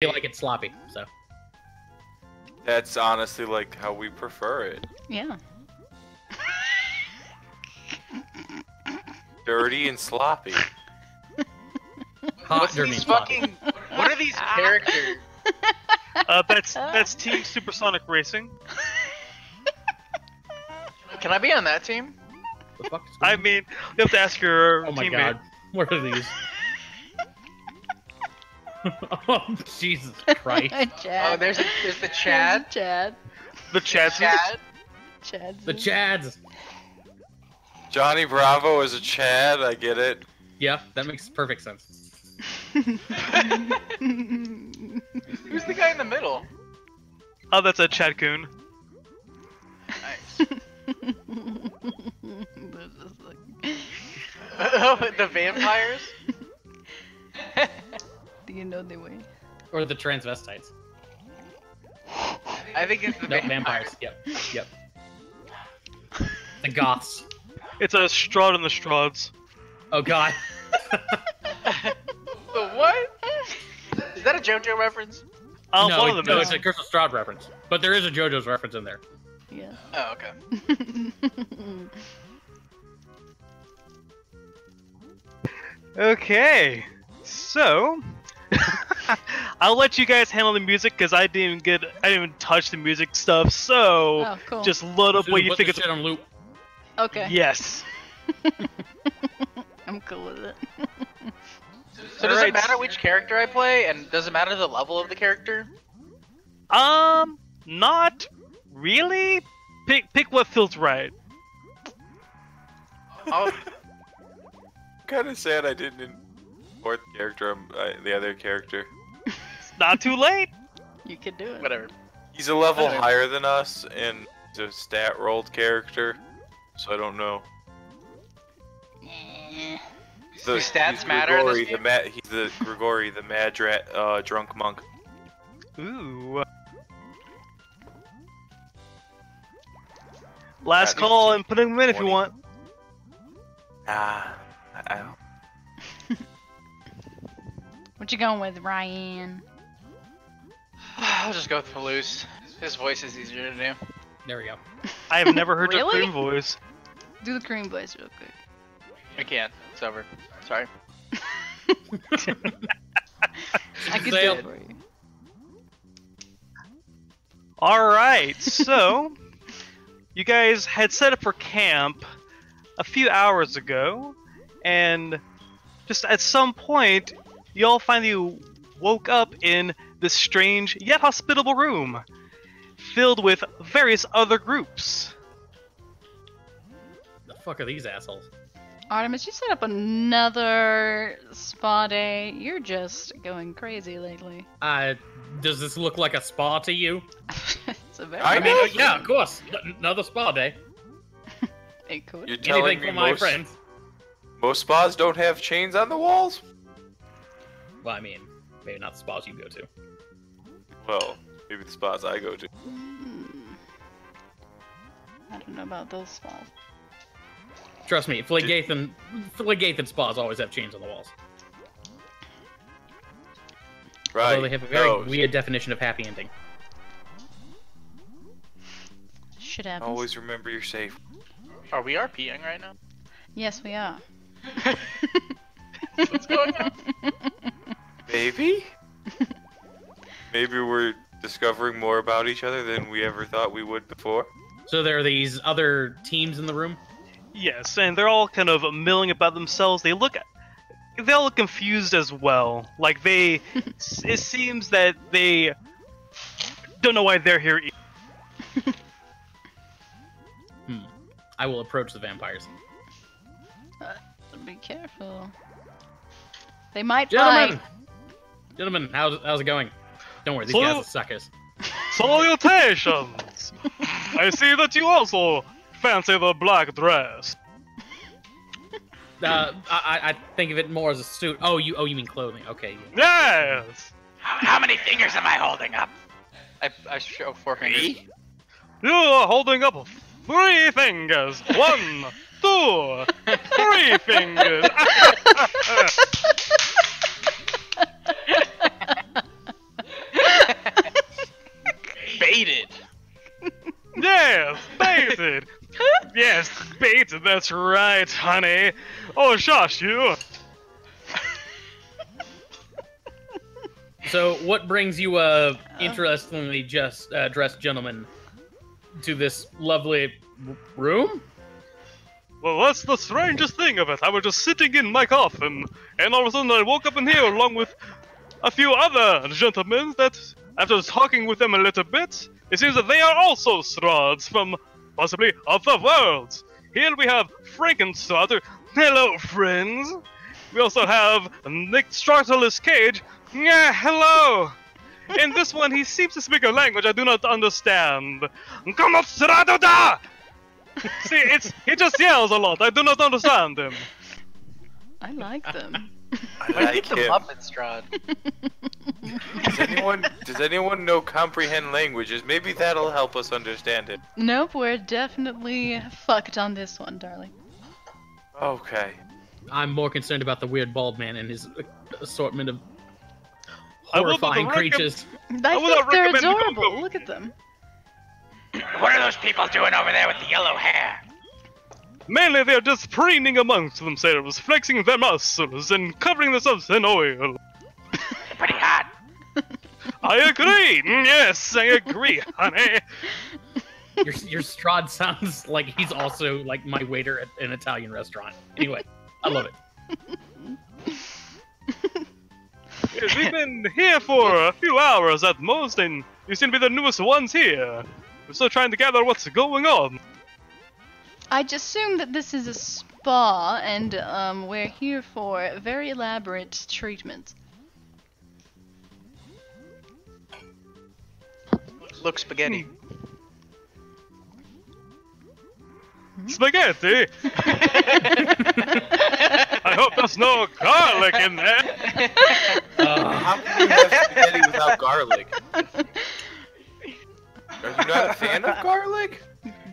feel like it's sloppy. So That's honestly like how we prefer it. Yeah. Dirty and sloppy. hot, What's dirty, these sloppy. fucking? What are these characters? Uh, that's that's Team Supersonic Racing. Can I be on that team? The fuck is I going mean, you have to ask your on? oh my teammate. god, what are these? Oh Jesus Christ! Chad. Oh, there's a, there's the Chad. Chad. The Chad. Chad. Chad's The Chads. Johnny Bravo is a Chad. I get it. Yeah, that makes perfect sense. Who's the guy in the middle? Oh, that's a Chad Coon. Nice. oh, the vampires. Do you know the way? Or the transvestites. I think it's the No, vampires. vampires. Yep, yep. The goths. It's a Strahd and the Strahds. Oh god. The what? Is that a JoJo reference? Uh, no, one it- of them no, is. it's a Crystal Strahd reference. But there is a JoJo's reference in there. Yeah. Oh, okay. Okay, so I'll let you guys handle the music because I didn't even get, I didn't even touch the music stuff. So Oh, cool. just load up Dude, what you put think the it's. shit on loop. okay. Yes. I'm cool with it. So does Alright. it matter which character I play, and does it matter the level of the character? Um, not really. Pick pick what feels right. Oh, Kind of sad I didn't import the character, um, uh, the other character. It's not too late. You could do it. whatever. He's a level Whatever. higher than us, and he's a stat rolled character, so I don't know. Eh. The, Do stats he's matter in this Grigori, the game? ma- he's the Grigori, the mad rat, uh, drunk monk. Ooh. Last call and put him in if you want. Ah, I don't. What you going with, Ryan? I'll just go with Palouse. His voice is easier to do. There we go. I have never heard your Really? cream voice. Do the cream voice real quick. I can't. It's over. Sorry. I could Sail. do it for you. Alright, so you guys had set up for camp a few hours ago, and just at some point, you all finally woke up in this strange yet hospitable room filled with various other groups. The fuck are these assholes? Artemis, you set up another spa day. You're just going crazy lately. Uh, does this look like a spa to you? it's a very I I mean, uh, yeah, of course. Another spa day. it could. You're telling Anything me for my most, friends. most spas don't have chains on the walls? Well, I mean, maybe not the spas you go to. Well, maybe the spas I go to. Hmm. I don't know about those spas. Trust me, Fligathan, Fligathan spas always have chains on the walls. Right. Although they have a very those. weird definition of happy ending. Shit happens. Always remember you're safe. Are we RPing right now? Yes, we are. What's going on? Maybe? Maybe we're discovering more about each other than we ever thought we would before. So there are these other teams in the room. Yes, and they're all kind of milling about themselves. They look they all look confused as well. Like they it seems that they don't know why they're here. Hmm. I will approach the vampires. Be careful. They might Gentlemen, fight. Gentlemen, how's how's it going? Don't worry, these So- guys are suckers. Salutations! I see that you also fancy the black dress. Uh, I, I I think of it more as a suit. Oh, you oh you mean clothing? Okay. yeah. Yes! How, how many fingers am I holding up? I, I show four fingers. You are holding up three fingers. One, two, three fingers. baited. yes, baited. That's right, honey. Oh, shush you. So, what brings you, uh, interestingly just uh, dressed gentleman to this lovely room? Well, that's the strangest thing of it. I was just sitting in my coffin, and all of a sudden I woke up in here along with a few other gentlemen that, after talking with them a little bit, it seems that they are also Strahds from possibly other worlds. Here we have Frankenstrahd. Hello, friends. We also have Nick Stratalus Cage. Yeah, hello. In this one, he seems to speak a language I do not understand. Come up, Stradoda! See, it's he just yells a lot. I do not understand him. I like them. I I like the. Muppet Strahd. Does anyone does anyone know comprehend languages? Maybe that'll help us understand it. nope, we're definitely fucked on this one, darling. Okay. I'm more concerned about the weird bald man and his uh, assortment of I will not horrifying recomm- creatures. I would think they're recommend you don't adorable. go. Look at them. What are those people doing over there with the yellow hair? Mainly, they're just preening amongst themselves, flexing their muscles, and covering themselves in oil. Pretty hot. I agree. Mm, Yes, I agree, honey. Your, your Strahd sounds like he's also like my waiter at an Italian restaurant. Anyway, I love it. Yes, we've been here for a few hours at most, and you seem to be the newest ones here. We're still trying to gather what's going on. I just assume that this is a spa, and um, we're here for very elaborate treatment. Look spaghetti. Spaghetti. I hope there's no garlic in there. Uh, How can you have spaghetti without garlic? Are you not a fan of garlic?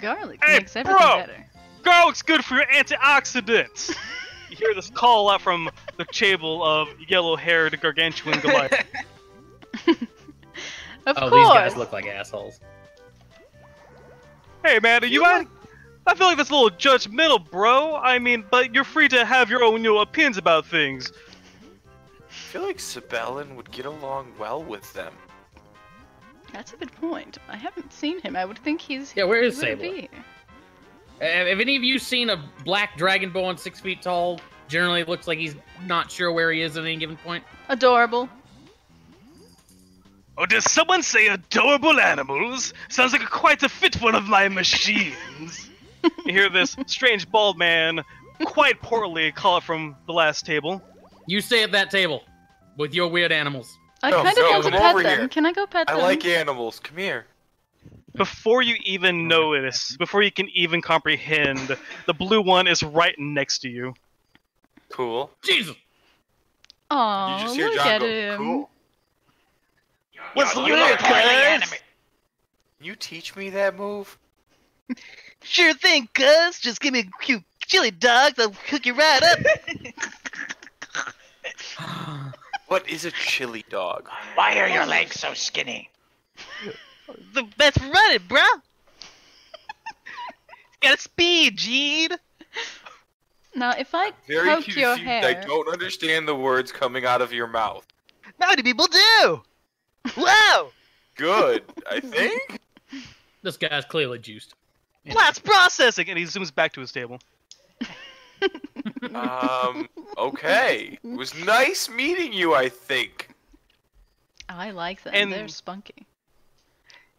Garlic Hey, makes everything bro! better. Garlic's good for your antioxidants. You hear this call out from the table of yellow-haired gargantuan Goliath. Of oh, course. these guys look like assholes. Hey man, are you I, I feel like that's a little judgmental, bro. I mean, but you're free to have your own, you know, opinions about things. I feel like Sibellin would get along well with them. That's a good point. I haven't seen him. I would think he's. Yeah, where is he would Sable? be here. Uh, Have any of you seen a black dragonborn six feet tall? Generally looks like he's not sure where he is at any given point. Adorable. Oh, does someone say adorable animals? Sounds like a, quite a fit one of my machines. you hear this strange bald man, quite poorly, call it from the last table. You stay at that table with your weird animals. I No, kind of no, want to pet them. here. Can I go pet I them? like animals. Come here. Before you even notice, before you can even comprehend, the blue one is right next to you. Cool. Jesus! Aw, you just hear look John at him. cool. What's the you matter, look like the cuz? anime. You teach me that move? Sure thing, cuz. Just give me a cute chili dogs. I'll cook you right up. What is a chili dog? Why are your legs so skinny? the best running, bro. Got a speed, Gene. Now, if I Very poke confused. your I don't understand the words coming out of your mouth. How do people do? Wow. Good, I think. This guy's clearly juiced. Blast processing! And he zooms back to his table. Um. Okay. It was nice meeting you. I think. I like them. And- They're spunky.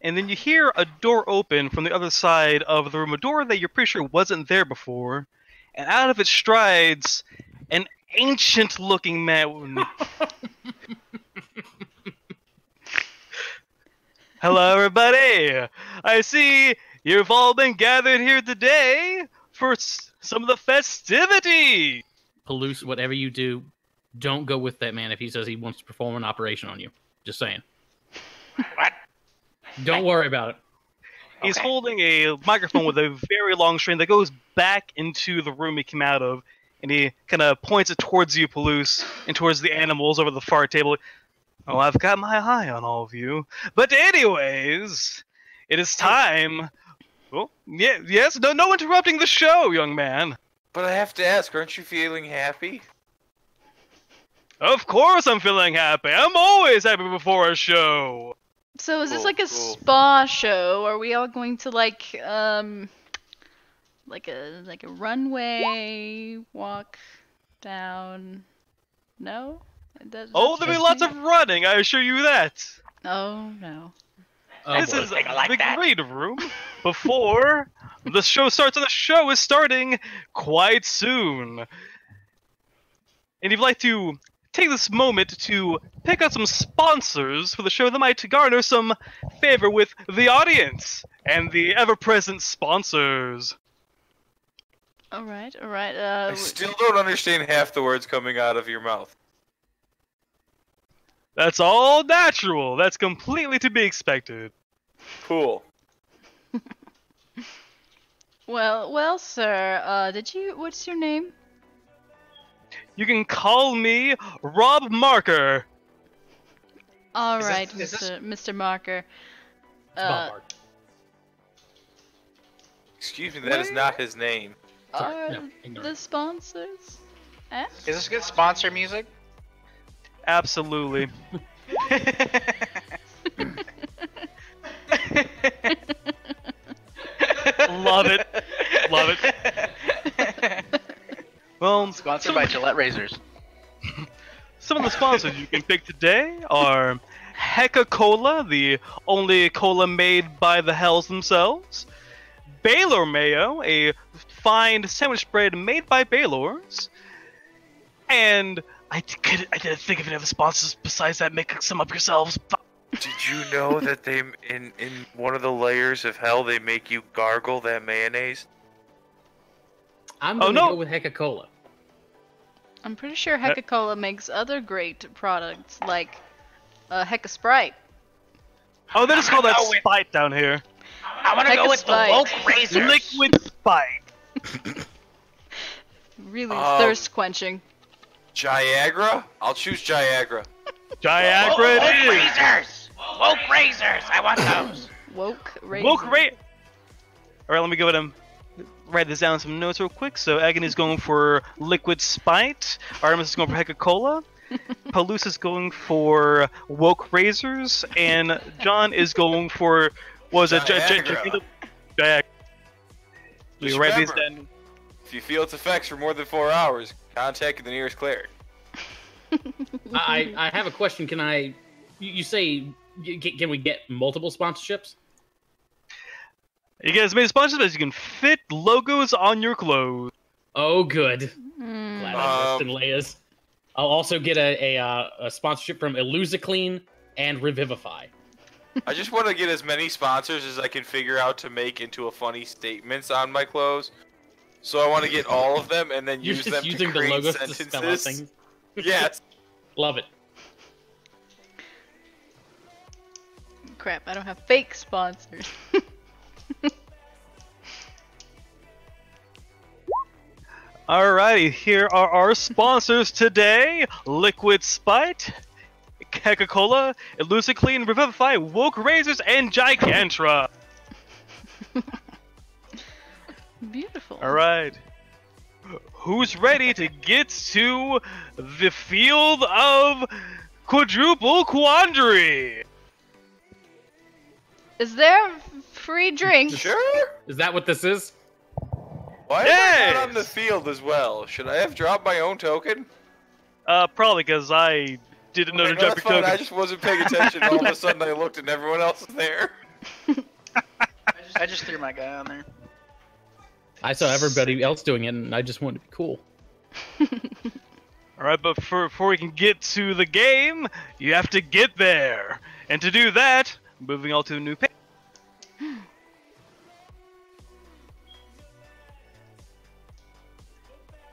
And then you hear a door open from the other side of the room, a door that you're pretty sure wasn't there before. And out of it strides an ancient looking man. Hello, everybody! I see you've all been gathered here today for s- some of the festivity! Palouse, whatever you do, don't go with that man if he says he wants to perform an operation on you. Just saying. What? Don't worry about it. He's Okay. holding a microphone with a very long string that goes back into the room he came out of, and he kind of points it towards you, Palouse, and towards the animals over the far table. Oh, I've got my eye on all of you. But anyways, it is time Oh, yeah, yes, no, no interrupting the show, young man. But I have to ask, aren't you feeling happy? Of course I'm feeling happy. I'm always happy before a show. So is this Cool, like a cool. spa show? Are we all going to like um like a like a runway walk down? No? That- Oh, there'll be lots of running, I assure you that. Oh no. Oh, this boy. is like the that. green room before the show starts, and the show is starting quite soon. And if you'd like to take this moment to pick out some sponsors for the show that might garner some favor with the audience and the ever-present sponsors. All right, all right. Uh I still don't understand half the words coming out of your mouth. That's all natural. That's completely to be expected. Cool. well, well, sir. Uh did you what's your name? You can call me Rob Marker. All Is right, this- Mr. Mr. Marker. Uh, Mark. Excuse me, that is not his name. Sorry, are no, the sponsors? Eh? Is this good sponsor music? Absolutely. Love it. Love it. Well, Sponsored by Gillette razors. some of the sponsors you can pick today are Hecka Cola, the only cola made by the Hells themselves. Baylor Mayo, a fine sandwich bread made by Baylor's. And I d- could I didn't think of any other sponsors besides that. Make some up yourselves. Did you know that they in in one of the layers of hell they make you gargle that mayonnaise? I'm Oh, gonna no. go with Hecka Cola. I'm pretty sure Hecka Cola makes other great products like uh, Hecka Sprite. Oh, they just call that Oh, wait. Spite down here. I want to Heck go of with the spite. woke razors. Liquid Spite. Really Um, thirst quenching. Giagra? I'll choose Giagra. Giagra woke it is. razors. Woke razors. I want those. Woke razors. Woke Ra- Alright, let me go ahead and write this down in some notes real quick. So Agony's going for Liquid Spite. Artemis is going for Hecka Cola. Palouse is going for Woke Razors. And John is going for, what was it? Gi- gi- Giagra. Giagra. We Just write these down. If you feel its effects for more than four hours, contact the nearest cleric. I, I I have a question. Can I? You, you say can can we get multiple sponsorships? You get as many sponsors as you can fit logos on your clothes. Oh, good. Mm. Glad I Um, missed in Leia's. I'll also get a a, uh, a sponsorship from Illusiclean and Revivify. I just want to get as many sponsors as I can figure out to make into a funny statements on my clothes. So I want to get all of them and then You're use just them using to the create logos sentences. to spell out things. yes. Love it. Crap, I don't have fake sponsors. Alrighty, here are our sponsors today Liquid Spite, Coca Cola, Illusiclean, Revivify, Woke Razors, and Gigantra. Beautiful. Alright. Who's ready to get to the field of quadruple quandary? Is there free drink? Sure. Is that what this is? Why am I not on the field as well? Should I have dropped my own token? Uh, probably because I didn't know Okay, to no, drop that's your fine. token. I just wasn't paying attention. All of a sudden, I looked and everyone else is there. I just threw my guy on there. I saw everybody else doing it, and I just wanted to be cool. Alright, but for, before we can get to the game, you have to get there. And to do that, moving on to a new page.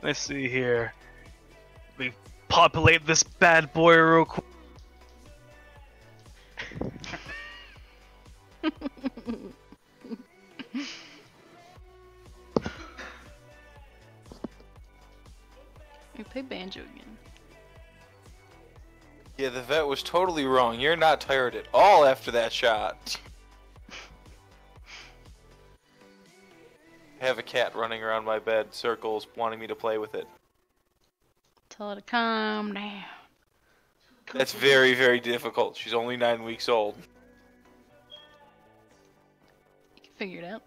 Let's see here. We populate this bad boy real quick. We play banjo again. Yeah, the vet was totally wrong. You're not tired at all after that shot. I have a cat running around my bed, circles, wanting me to play with it. Tell her to calm down. That's very, very difficult. She's only nine weeks old. You can figure it out.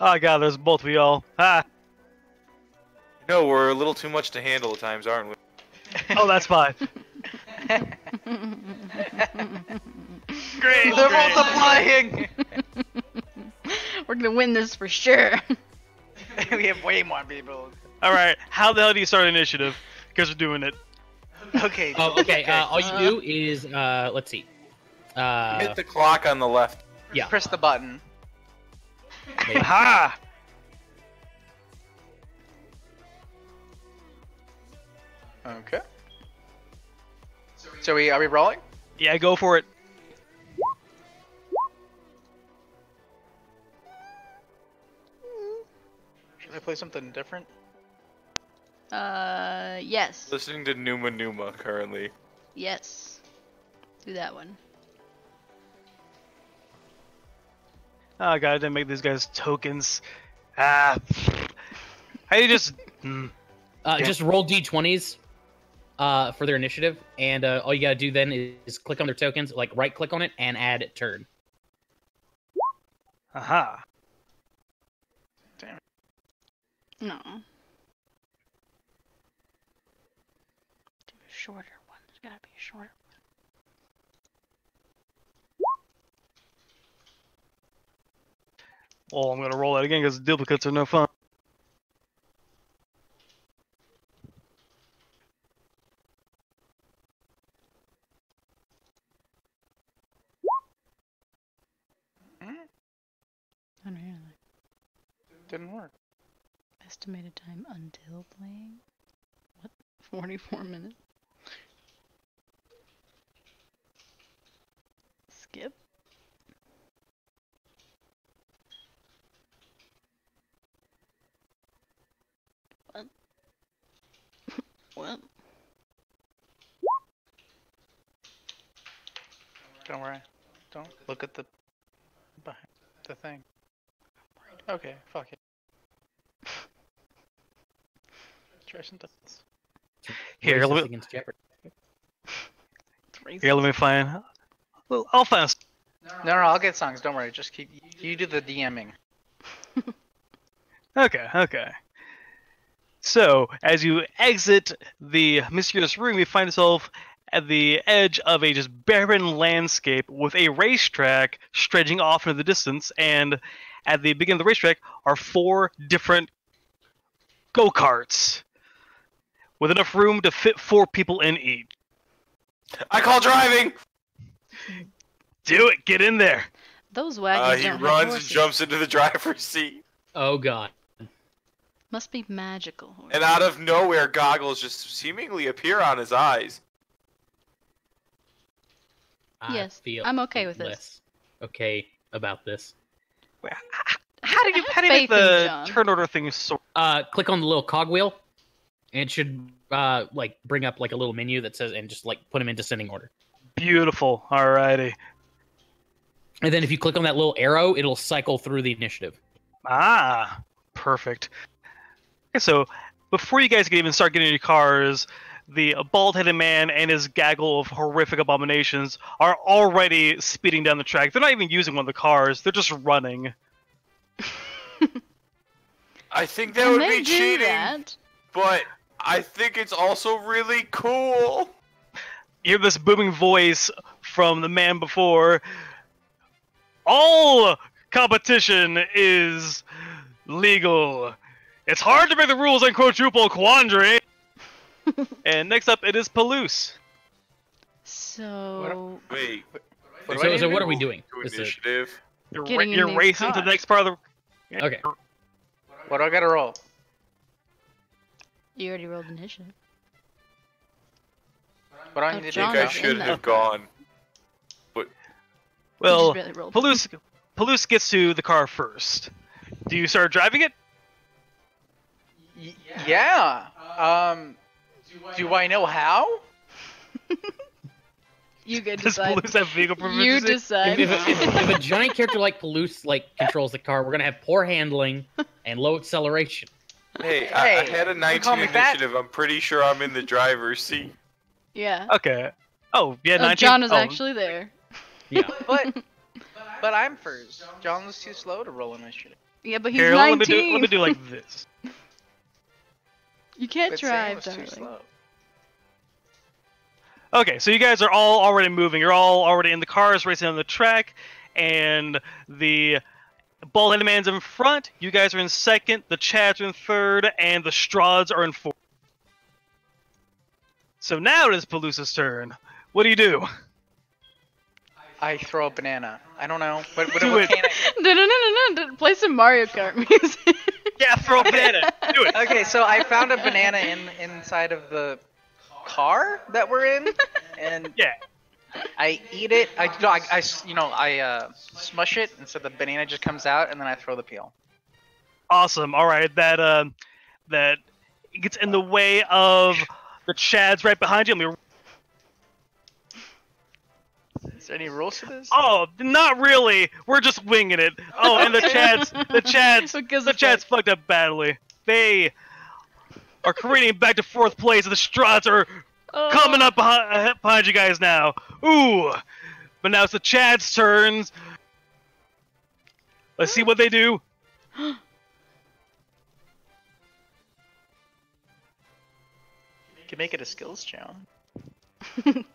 Oh god, there's both of y'all. Ah. No, we're a little too much to handle at times, aren't we? Oh, that's fine. Great. They're great. multiplying! We're gonna win this for sure. we have way more people. All right. How the hell do you start initiative? Because we're doing it. Okay. Oh, okay. Uh, all you do is uh, let's see. Uh, Hit the clock on the left. yeah. Press the button. maybe. Okay. So we are we rolling? Yeah, go for it. Should I play something different? Uh, yes. Listening to Numa Numa currently. Yes. Do that one. Oh god, I didn't make these guys tokens. Ah. How do you just? Hmm. Uh, Yeah. Just roll d20s uh, for their initiative, and uh, all you gotta do then is, is click on their tokens, like right click on it, and add turn. Aha. Damn. No. Do a shorter one. There's gotta be a shorter Well, I'm gonna roll that again because duplicates are no fun. one. Unreal. Didn't work. Estimated time until playing? What? 44 minutes? Skip? What? what? Don't worry. Don't look at the behind the thing. Okay, fuck it. Try something else. Here, Racist let me, against Jeopardy. Here, let me find. Well, I'll find. s- No, no, I'll get songs. Don't worry. Just keep. You do the DMing. Okay, okay. So, as you exit the mysterious room, you find yourself at the edge of a just barren landscape with a racetrack stretching off into the distance, and at the beginning of the racetrack are four different go karts with enough room to fit four people in each. I call driving! Do it, get in there. Those Uh, wagons he don't have runs and jumps into the driver's seat. Oh god. Must be magical horses. And out of nowhere, goggles just seemingly appear on his eyes. I Yes, feel I'm okay with this. less Okay about this. How did you how do you make the John. turn order thing sort? Uh, click on the little cogwheel, and it should uh like bring up like a little menu that says and just like put them in descending order. Beautiful. Alrighty. And then if you click on that little arrow, it'll cycle through the initiative. Ah, perfect. Okay, so before you guys can even start getting your cars, the bald-headed man and his gaggle of horrific abominations are already speeding down the track. They're not even using one of the cars; they're just running. I think that Can would they be do cheating, that? but I think it's also really cool. You hear this booming voice from the man before. All competition is legal. It's hard to make the rules in quadruple quandary. and next up, it is Palouse. So Wait, What so, so what are we doing? Initiative. You're, ra- Getting in you're these racing to the next part of the. Okay. What do I gotta roll? You already rolled initiative. What do I Oh, I think I should have gone. But... Well, just really rolled. Palouse, Palouse gets to the car first. Do you start driving it? Y- yeah. Um. Do I know how? You get Does decide. Palouse have vehicle You decide. If, if, if, if a giant character like Palouse like controls the car, we're gonna have poor handling and low acceleration. Hey, I, I had a 19 call fat? initiative. I'm pretty sure I'm in the driver's seat. yeah. Okay. Oh, yeah, Oh, 19. John is oh, actually there. Yeah. But but I'm first. John was too slow to roll initiative. Yeah, but he's Here, let me 19. do let me do like this. You can't But Sam drive, was too darling. slow. Okay, so you guys are all already moving. You're all already in the cars racing on the track, and the bald-headed man's in front. You guys are in second. The Chads are in third, and the Strahds are in fourth. So now it is Palousa's turn. What do you do? I throw a banana. I don't know. What, what, Do what it. can I No, no, no, no, no. Play some Mario Kart music. Yeah, throw a banana. do it. Okay, so I found a banana in inside of the car that we're in, and Yeah. I eat it. I, no, I, I s- you know, I uh, smush it, and so the banana just comes out, and then I throw the peel. Awesome. All right, that uh, that gets in the way of the Chads right behind you. Let me Is there any rules to this? Oh, not really. We're just winging it. Oh, and the Chads, the Chads, Because the Chads fucked up badly. They are careening back to fourth place, and the Strats are Oh. coming up behind, behind you guys now. Ooh, but now it's the Chads' turns. Let's see what they do. You can make it a skills challenge.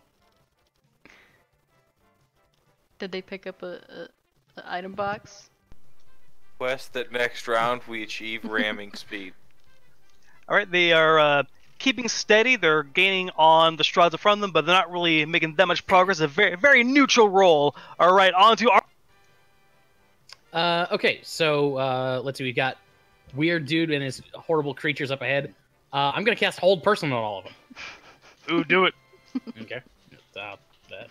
Did they pick up a, a, a item box? Quest that next round we achieve ramming speed. All right, they are uh, keeping steady. They're gaining on the Strats in front of them, but they're not really making that much progress. A very, very neutral roll. All right, on to our. Uh, okay, so uh, let's see. We've got weird dude and his horrible creatures up ahead. Uh, I'm gonna cast hold person on all of them. Ooh, do it. Okay. Uh, that.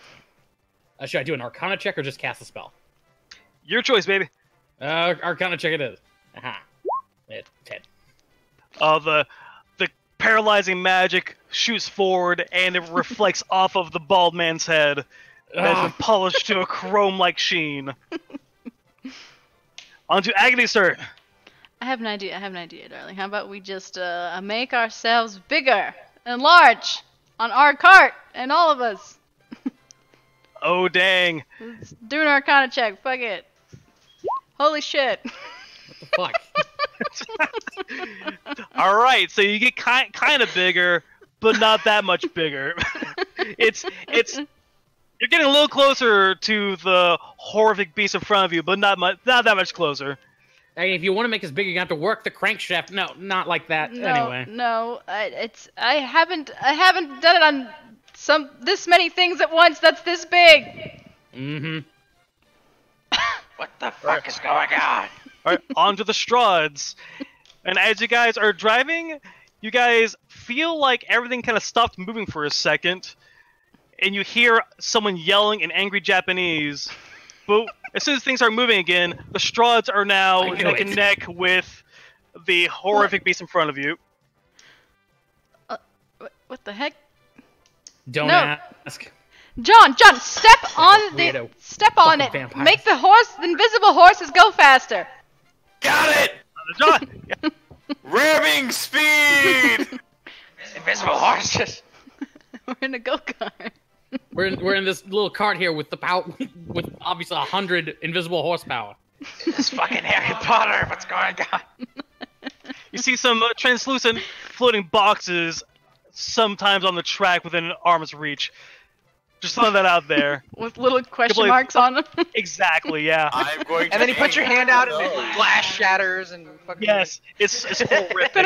Uh, should I do an Arcana check or just cast a spell? Your choice, baby. Uh, Arcana check it is. Aha. It, ten. uh, the the paralyzing magic shoots forward and it reflects off of the bald man's head and has been Ah. polished to a chrome-like sheen. Onto Agony's turn. I have an idea. I have an idea, darling. How about we just uh, make ourselves bigger and large on our cart and all of us? Oh dang! Let's do an Arcana check. Fuck it. Holy shit. What the Fuck. All right, so you get kind kind of bigger, but not that much bigger. it's it's you're getting a little closer to the horrific beast in front of you, but not much, not that much closer. Hey, if you want to make us bigger, you have to work the crankshaft. No, not like that. no, Anyway. no. I, it's I haven't I haven't done it on some this many things at once. That's this big. Mm-hmm. What the fuck is going on? All right, onto the Strahds. And as you guys are driving, you guys feel like everything kind of stopped moving for a second, and you hear someone yelling in angry Japanese. But as soon as things are moving again, the Strahds are now I knew neck and neck with the horrific beast in front of you. Uh, what, what the heck? Don't No. ask. John, John, step on the Weirdo. step on it. vampires. Make the horse, the invisible horses go faster. Got it! John, yeah. Ramming speed! Invisible horses. We're in a go kart. We're in, we're in this little cart here with the pow with obviously a hundred invisible horsepower. It's fucking Harry Potter. What's going on? you see some uh, translucent floating boxes sometimes on the track within an arm's reach. Just throwing that out there. With little question believe- marks on them. Exactly, yeah. I'm going to And then you put your hand out, and for the glass shatters, and fucking. Yes, it's it's horrific.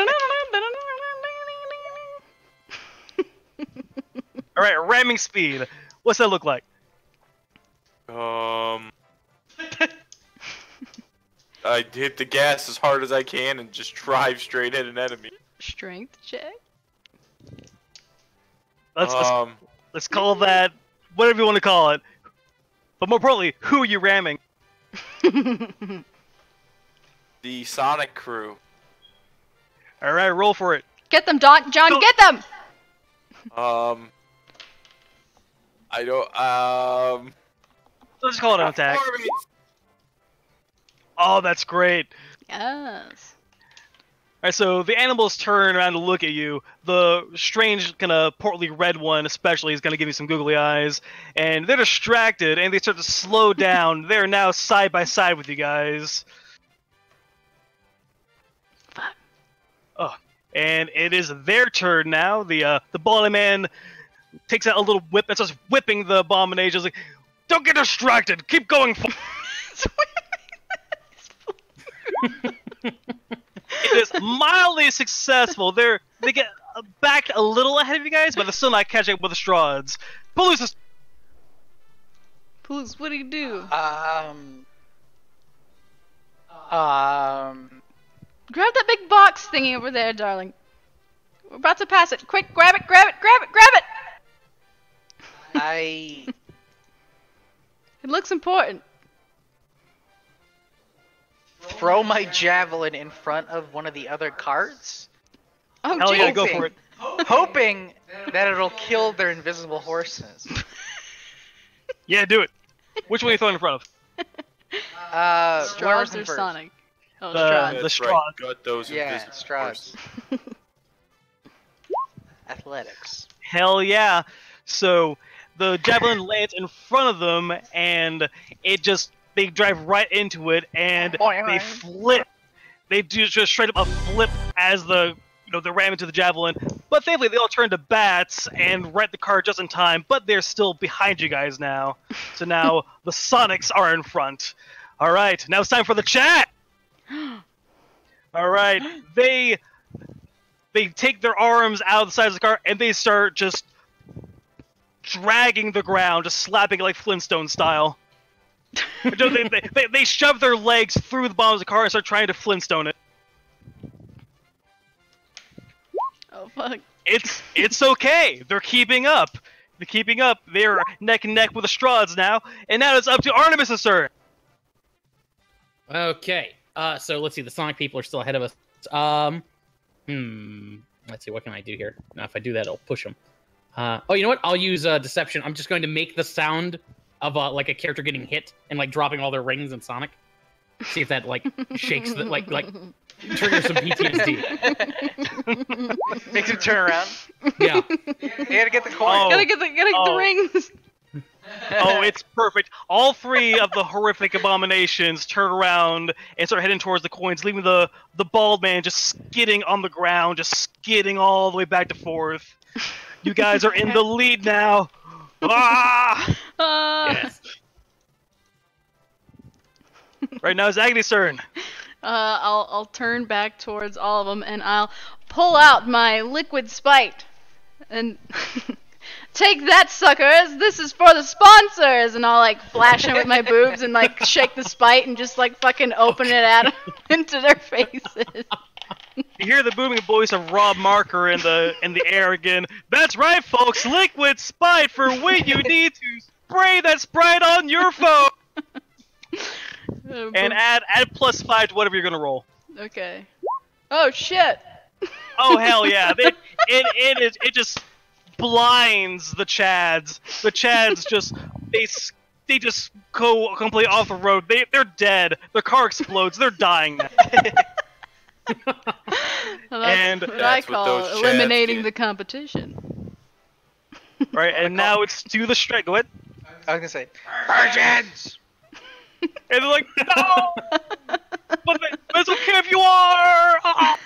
All right, ramming speed. What's that look like? Um. I hit the gas as hard as I can and just drive straight at an enemy. Strength check. Let's let's, um, let's call that whatever you want to call it. But more importantly, who are you ramming? the Sonic crew. All right, roll for it. Get them, Don. John, Go. get them. Um. I don't. Um. Let's call it an attack. Oh, that's great. Yes. Alright, so the animals turn around to look at you. The strange, kind of portly red one, especially, is going to give you some googly eyes. And they're distracted, and they start to slow down. they're now side by side with you guys. Fuck. Oh, and it is their turn now. The uh, the bally man takes out a little whip and starts whipping the abomination. He's like, "Don't get distracted. Keep going." For-. it is mildly successful. They're they get uh, back a little ahead of you guys, but they're still not catching up with the Strahds. Palouse is Pools, what do you do? Um. Um. Grab that big box thingy over there, darling. We're about to pass it. Quick, grab it, grab it, grab it, grab it! I. It looks important. Throw my javelin in front of one of the other carts, Oh, hell yeah, go for it. hoping that it'll kill their invisible horses. Yeah, do it. Which one are you throwing in front of? Uh, whoever's Strahd or first. Sonic? Oh, The- Strahd. the That's straw. right. Got those Yeah, invisible straws. horses. Athletics. Hell yeah. So the javelin lands in front of them and it just they drive right into it and they flip. They do just straight up a flip as the you know they ram into the javelin. But thankfully they all turn to bats and right the car just in time, but they're still behind you guys now. So now the Sonics are in front. Alright, now it's time for the chat! Alright, they they take their arms out of the sides of the car and they start just dragging the ground, just slapping it like Flintstone style. they, they, they, they shove their legs through the bottom of the car and start trying to Flintstone it. Oh, fuck. It's it's okay. They're keeping up. They're keeping up. They're neck and neck with the Strahds now, and now it's up to Artemis' turn. Okay. Uh, so let's see. The Sonic people are still ahead of us. Um, hmm. Let's see. What can I do here? Now, if I do that, it'll push them. Uh, oh, you know what? I'll use uh, deception. I'm just going to make the sound of uh, like a character getting hit and like dropping all their rings in Sonic. See if that like shakes the like like triggers some PTSD. Makes him turn around. Yeah. You gotta get the coin. Oh. Gotta get the, gotta get Oh. the rings. Oh, it's perfect. All three of the horrific abominations turn around and start heading towards the coins, leaving the the bald man just skidding on the ground, just skidding all the way back to fourth. You guys are in the lead now. Ah! Uh, yes. Right now it's Agony's turn. Uh, I'll I'll turn back towards all of them and I'll pull out my liquid spite and take that suckers. This is for the sponsors and I'll like flash them with my boobs and like shake the spite and just like fucking open it at 'em into their faces. You hear the booming voice of Rob Marker in the in the air again. That's right, folks. Liquid Sprite for when you need to spray that Sprite on your phone and add add plus five to whatever you're gonna roll. okay. Oh shit. Oh hell yeah! It it it, is, it just blinds the Chads. The Chads just they they just go completely off the road. They they're dead. Their car explodes. They're dying now. Well, that's And- what I That's what call those eliminating the competition. Right, and now it's to the strike. Go ahead. I was gonna say, virgins. And they're like, no! but they- it's okay if you are! Ah!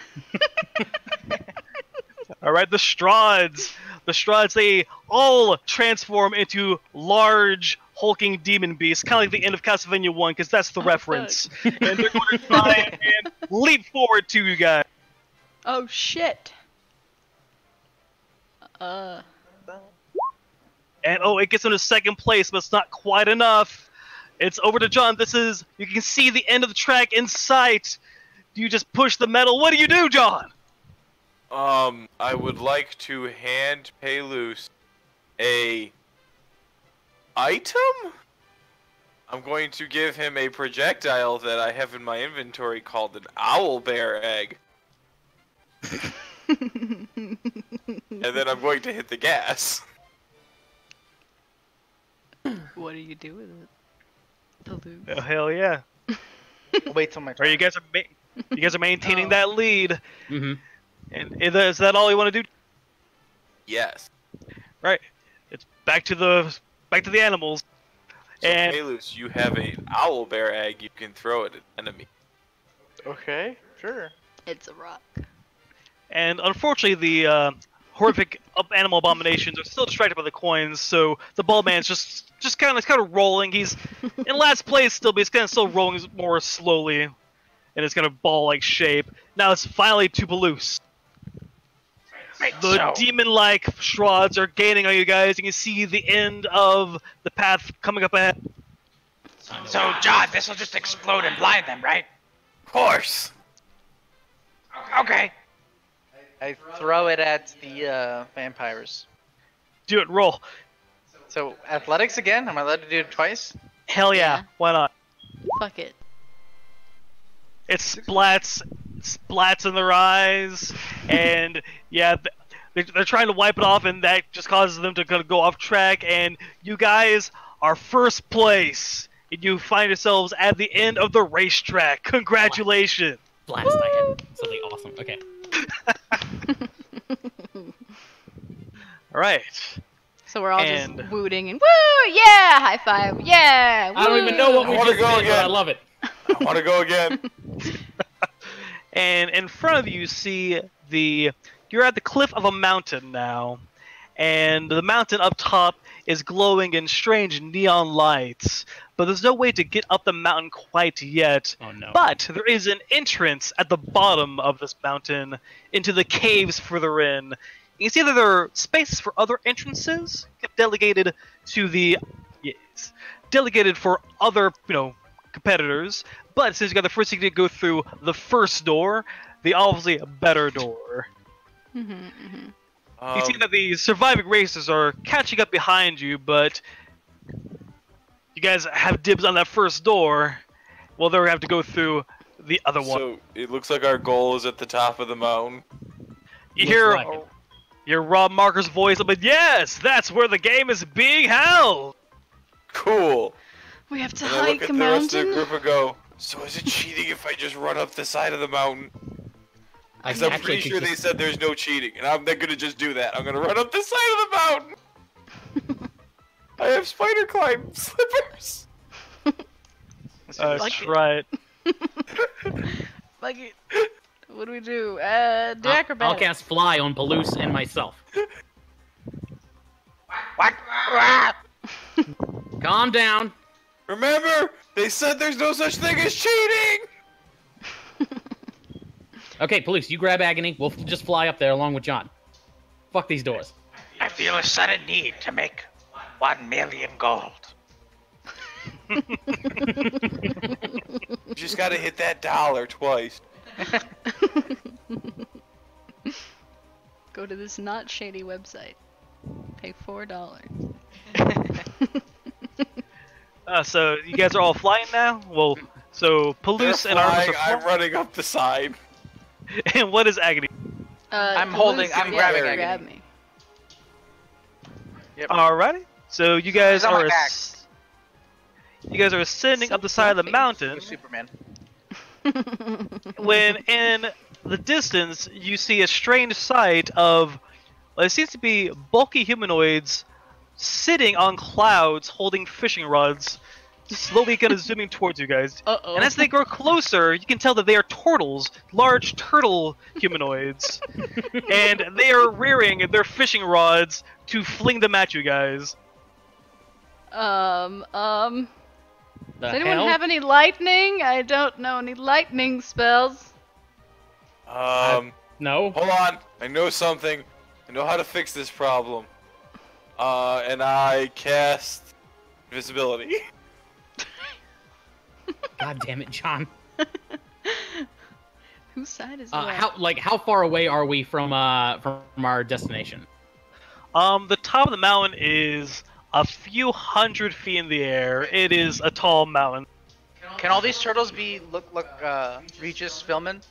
Alright, the Strahds. The Strahds, they all transform into large, hulking demon beasts, kind of like the end of Castlevania 1, because that's the Oh, reference. and they're going to try and leap forward to you guys. Oh shit. Uh. And oh, it gets into second place, but it's not quite enough. It's over to John. This is, you can see the end of the track in sight. You just push the metal. What do you do, John? Um, I would like to hand Paylus a item. I'm going to give him a projectile that I have in my inventory called an owl bear egg, and then I'm going to hit the gas. What do you do with it? Balloons. Oh, hell yeah! Wait till my Or turn. you guys are ma- you guys are maintaining Oh. that lead, hmm and is that all you want to do? Yes. Right. It's back to the back to the animals. So, And- Malus, you have a owl bear egg you can throw at an enemy. Okay, sure. It's a rock. And unfortunately, the uh, horrific animal abominations are still distracted by the coins, so the ball man's just just kind of kind of rolling. He's in last place still, but he's kind of still rolling more slowly, and it's kind of ball-like shape. Now it's finally to Palouse. Right, The so, demon-like Strahds are gaining on you guys. You can see the end of the path coming up ahead. so John, this will just explode and blind them, right? Of course. Okay. I throw it at the uh, vampires. Do it, roll. So athletics again? Am I allowed to do it twice? Hell yeah, Yeah. why not? Fuck it. It splats, splats in their eyes, and yeah, they're, they're trying to wipe it off, and that just causes them to kind of go off track. And you guys are first place, and you find yourselves at the end of the racetrack. Congratulations! Blast! I had something awesome. Okay. All right, So we're all And- just wooting and woo, yeah, high five, yeah. I don't even know what I we wanna just go did, but I love it. I want to go again. and in front of you, you see the you're at the cliff of a mountain now, and the mountain up top is glowing in strange neon lights. But there's no way to get up the mountain quite yet. Oh no. But there is an entrance at the bottom of this mountain into the caves further in. You see that there are spaces for other entrances delegated to the yes, delegated for other you know competitors. But since you got the first, you need to go through the first door, the obviously better door. Mhm, mhm. You see Um, that the surviving racers are catching up behind you, but you guys have dibs on that first door. Well, they'll have to go through the other one. so it looks like our goal is at the top of the mountain. You hear like it. your Rob Marker's voice, but yes, that's where the game is being held. Cool. We have to And I look hike at a the rest of the group and go, so is it cheating if I just run up the side of the mountain? I Because I'm pretty could sure they just- said there's no cheating, and I'm not gonna just do that. I'm gonna run up the side of the mountain. I have spider climb slippers. That's Like it. right. Fuck it. What do we do? Uh, do I'll- I'll cast fly on Palouse and myself. What? Calm down. Remember, they said there's no such thing as cheating. Okay, Palouse, you grab Agony. We'll f- just fly up there along with John. Fuck these doors. I feel a sudden need to make one million gold. You just gotta hit that dollar twice. Go to this not shady website. Pay four dollars. Uh, so you guys are all flying now. Well, so They're Palouse and Armus flying, are I'm running up the side. And what is Agony? Uh, I'm Palouse, holding- I'm yeah, grabbing grab Agony. me. Alrighty. So you guys He's on my are back. you guys are ascending up the side of the Selfie. mountain. Superman. when in the distance you see a strange sight of what it seems to be bulky humanoids sitting on clouds holding fishing rods, slowly kind of zooming towards you guys. Uh oh. And as they grow closer, you can tell that they are turtles, large turtle humanoids. and they are rearing their fishing rods to fling them at you guys. Um, um. The Does anyone hell? have any lightning? I don't know any lightning spells. Um, No. hold on. I know something. I know how to fix this problem. Uh, and I cast invisibility. God damn it, John. Whose side is Uh, what? how like how far away are we from uh from our destination? Um, the top of the mountain is a few hundred feet in the air. It is a tall mountain. Can all these turtles be look look uh Regis Philbin?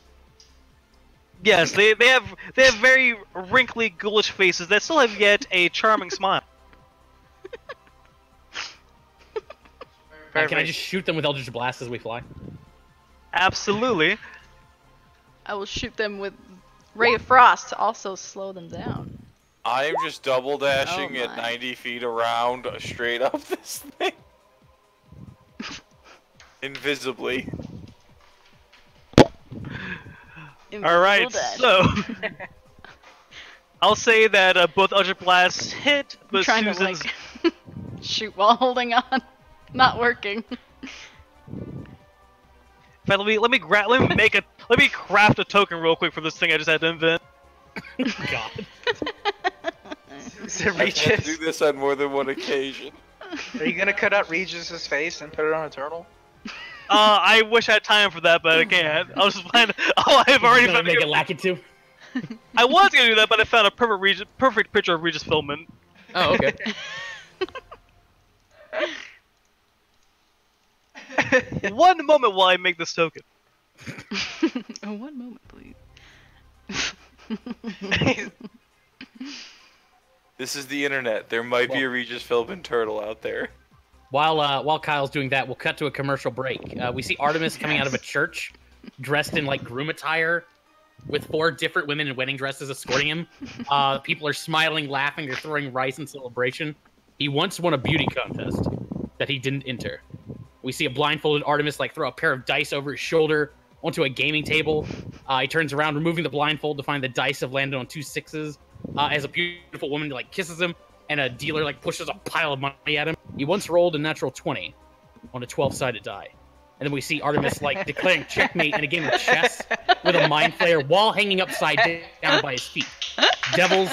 Yes, they, they have they have very wrinkly, ghoulish faces that still have yet a charming smile. Uh, can I just shoot them with Eldritch Blast as we fly? Absolutely. I will shoot them with Ray of Frost to also slow them down. I am just double dashing Oh at 90 feet around uh, straight up this thing. Invisibly. All right, so I'll say that uh, both Eldritch Blasts hit, I'm but trying Susan's to like shoot while holding on. Not working. But let me let me gra- let me make a let me craft a token real quick for this thing I just had to invent. God. Is it I've had to Regis? do this on more than one occasion. Are you gonna cut out Regis's face and put it on a turtle? Uh, I wish I had time for that, but I can't. I was just planning. Oh, I've already gonna found make it lack it too. I was gonna do that, but I found a perfect Regis, perfect picture of Regis Philbin. Oh, okay. One moment while I make this token. oh, one moment, please. This is the internet. There might be a Regis Philbin turtle out there. While uh, while Kyle's doing that, we'll cut to a commercial break. Uh, we see Artemis coming out of a church, dressed in like groom attire, with four different women in wedding dresses escorting him. Uh, people are smiling, laughing, they're throwing rice in celebration. He once won a beauty contest that he didn't enter. We see a blindfolded Artemis like throw a pair of dice over his shoulder onto a gaming table. Uh, he turns around, removing the blindfold to find the dice have landed on two sixes. Uh, as a beautiful woman like kisses him, and a dealer like pushes a pile of money at him. He once rolled a natural 20 on a 12-sided die. And then we see Artemis like declaring checkmate in a game of chess with a mind flayer while hanging upside down by his feet. Devils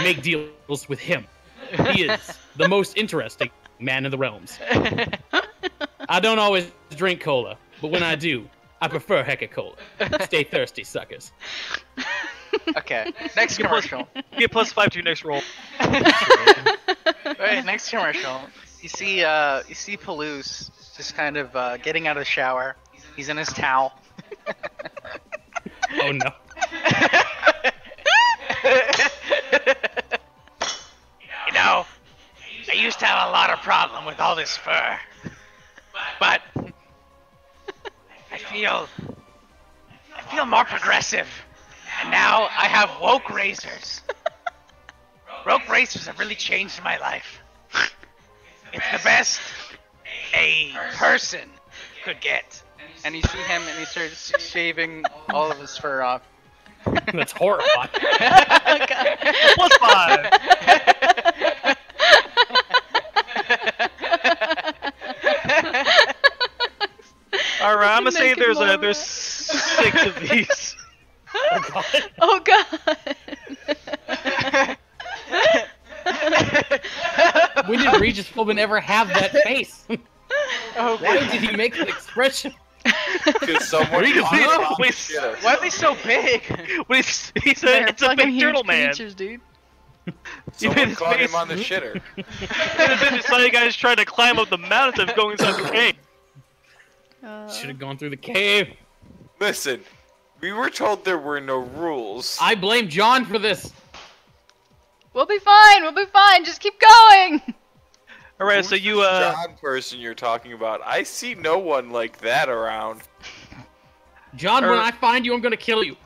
make deals with him. He is the most interesting man in the realms. I don't always drink cola, but when I do, I prefer Hecka Cola. Stay thirsty, suckers. Okay, next commercial. Get plus five to your next roll. Alright, next commercial. You see, uh, you see Palouse just kind of uh, getting out of the shower. He's in his towel. Oh no. you know, I used to have a lot of problem with all this fur, but I feel, I feel more progressive, and now I have woke razors. Woke razors have really changed my life. It's the best a person could get. And you see him, and he starts shaving all of his fur off. That's horrifying. Plus five. All right, I'm gonna say there's a there's six of these. Oh god. Oh god. When did Regis Philbin ever have that face? Oh, Why did he make that expression? Because someone Regis popped Philbin- off wait. Why are they so big? But he's, he's a, it's a big turtle man. creatures, dude. Someone his caught him face- on the shitter. and then decided guys trying to climb up the mountain of going inside the cave. Uh, Should have gone through the cave. Listen, we were told there were no rules. I blame John for this. we'll be fine. We'll be fine. Just keep going. All right, Who's so you uh, John person you're talking about. I see no one like that around. John, when I find you, I'm gonna kill you.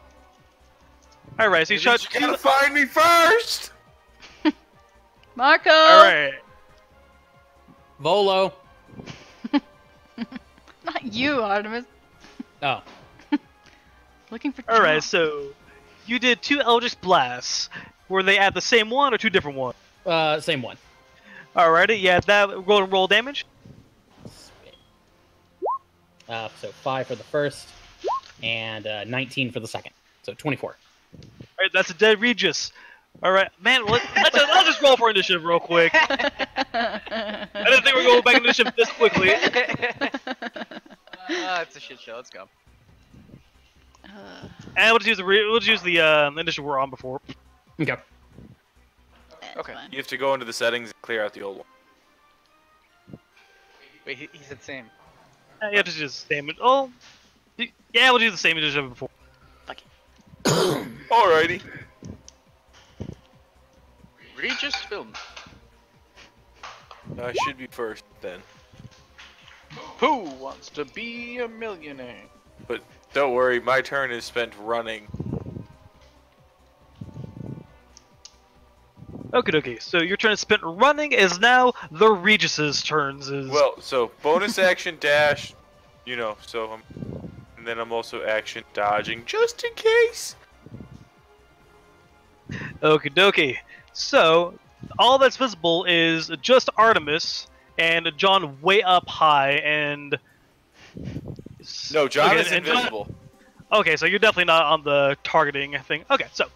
all right, so you shot. You gotta find me first. Marco. All right, Volo. Not you, Artemis. Oh, Looking for. all right, so you did two Eldritch blasts. Were they at the same one or two different ones? uh, same one. Alrighty, yeah, that roll roll damage. Uh, so five for the first, and uh, 19 for the second. So 24. Alright, that's a dead Regis. Alright, man, let, let's just, I'll just roll for initiative real quick. I didn't think we were going back to initiative this quickly. Ah, it's a shit show. Let's go. Uh, And we'll just use the re- we'll just use the uh, initiative we're on before. Okay. that's Okay. fine. You have to go into the settings and clear out the old one. Wait, he, he said same. Uh, yeah, just use the same. Oh, y- yeah, we'll do the same initiative before. Alrighty. Regis film. I should be first then. Who wants to be a millionaire? But don't worry, my turn is spent running. Okay, dokie. So your turn is spent running is now the Regis's turns. Is Well, so bonus action dash, you know, so I'm, and then I'm also action dodging just in case. Okie dokie. So, all that's visible is just Artemis and John way up high, and. No, John Okay, is and John- invisible. Okay, so you're definitely not on the targeting thing. Okay, so.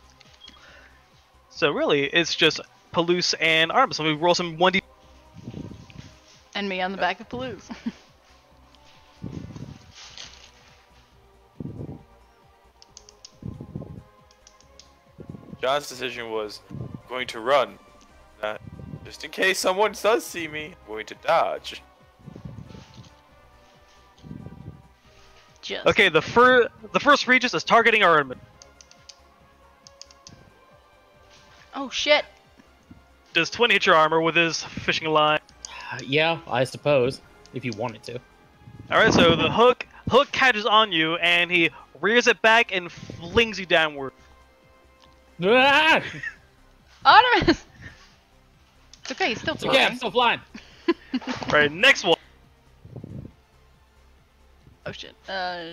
So, really, it's just Palouse and Artemis. Let me roll some 1d. And me on the back of Palouse. John's decision was going to run, not just in case someone does see me. I'm going to dodge. Just. Okay, the, fir- the first Regis is targeting Artemis. Oh shit. Does 20 hit your armor with his fishing line? Uh, yeah, I suppose if you wanted to. Alright, so the hook hook catches on you, and he rears it back and flings you downward. Ah! Artemis! It's okay, he's still It's okay, I'm flying. still flying. Right, next one. Oh shit. Uh,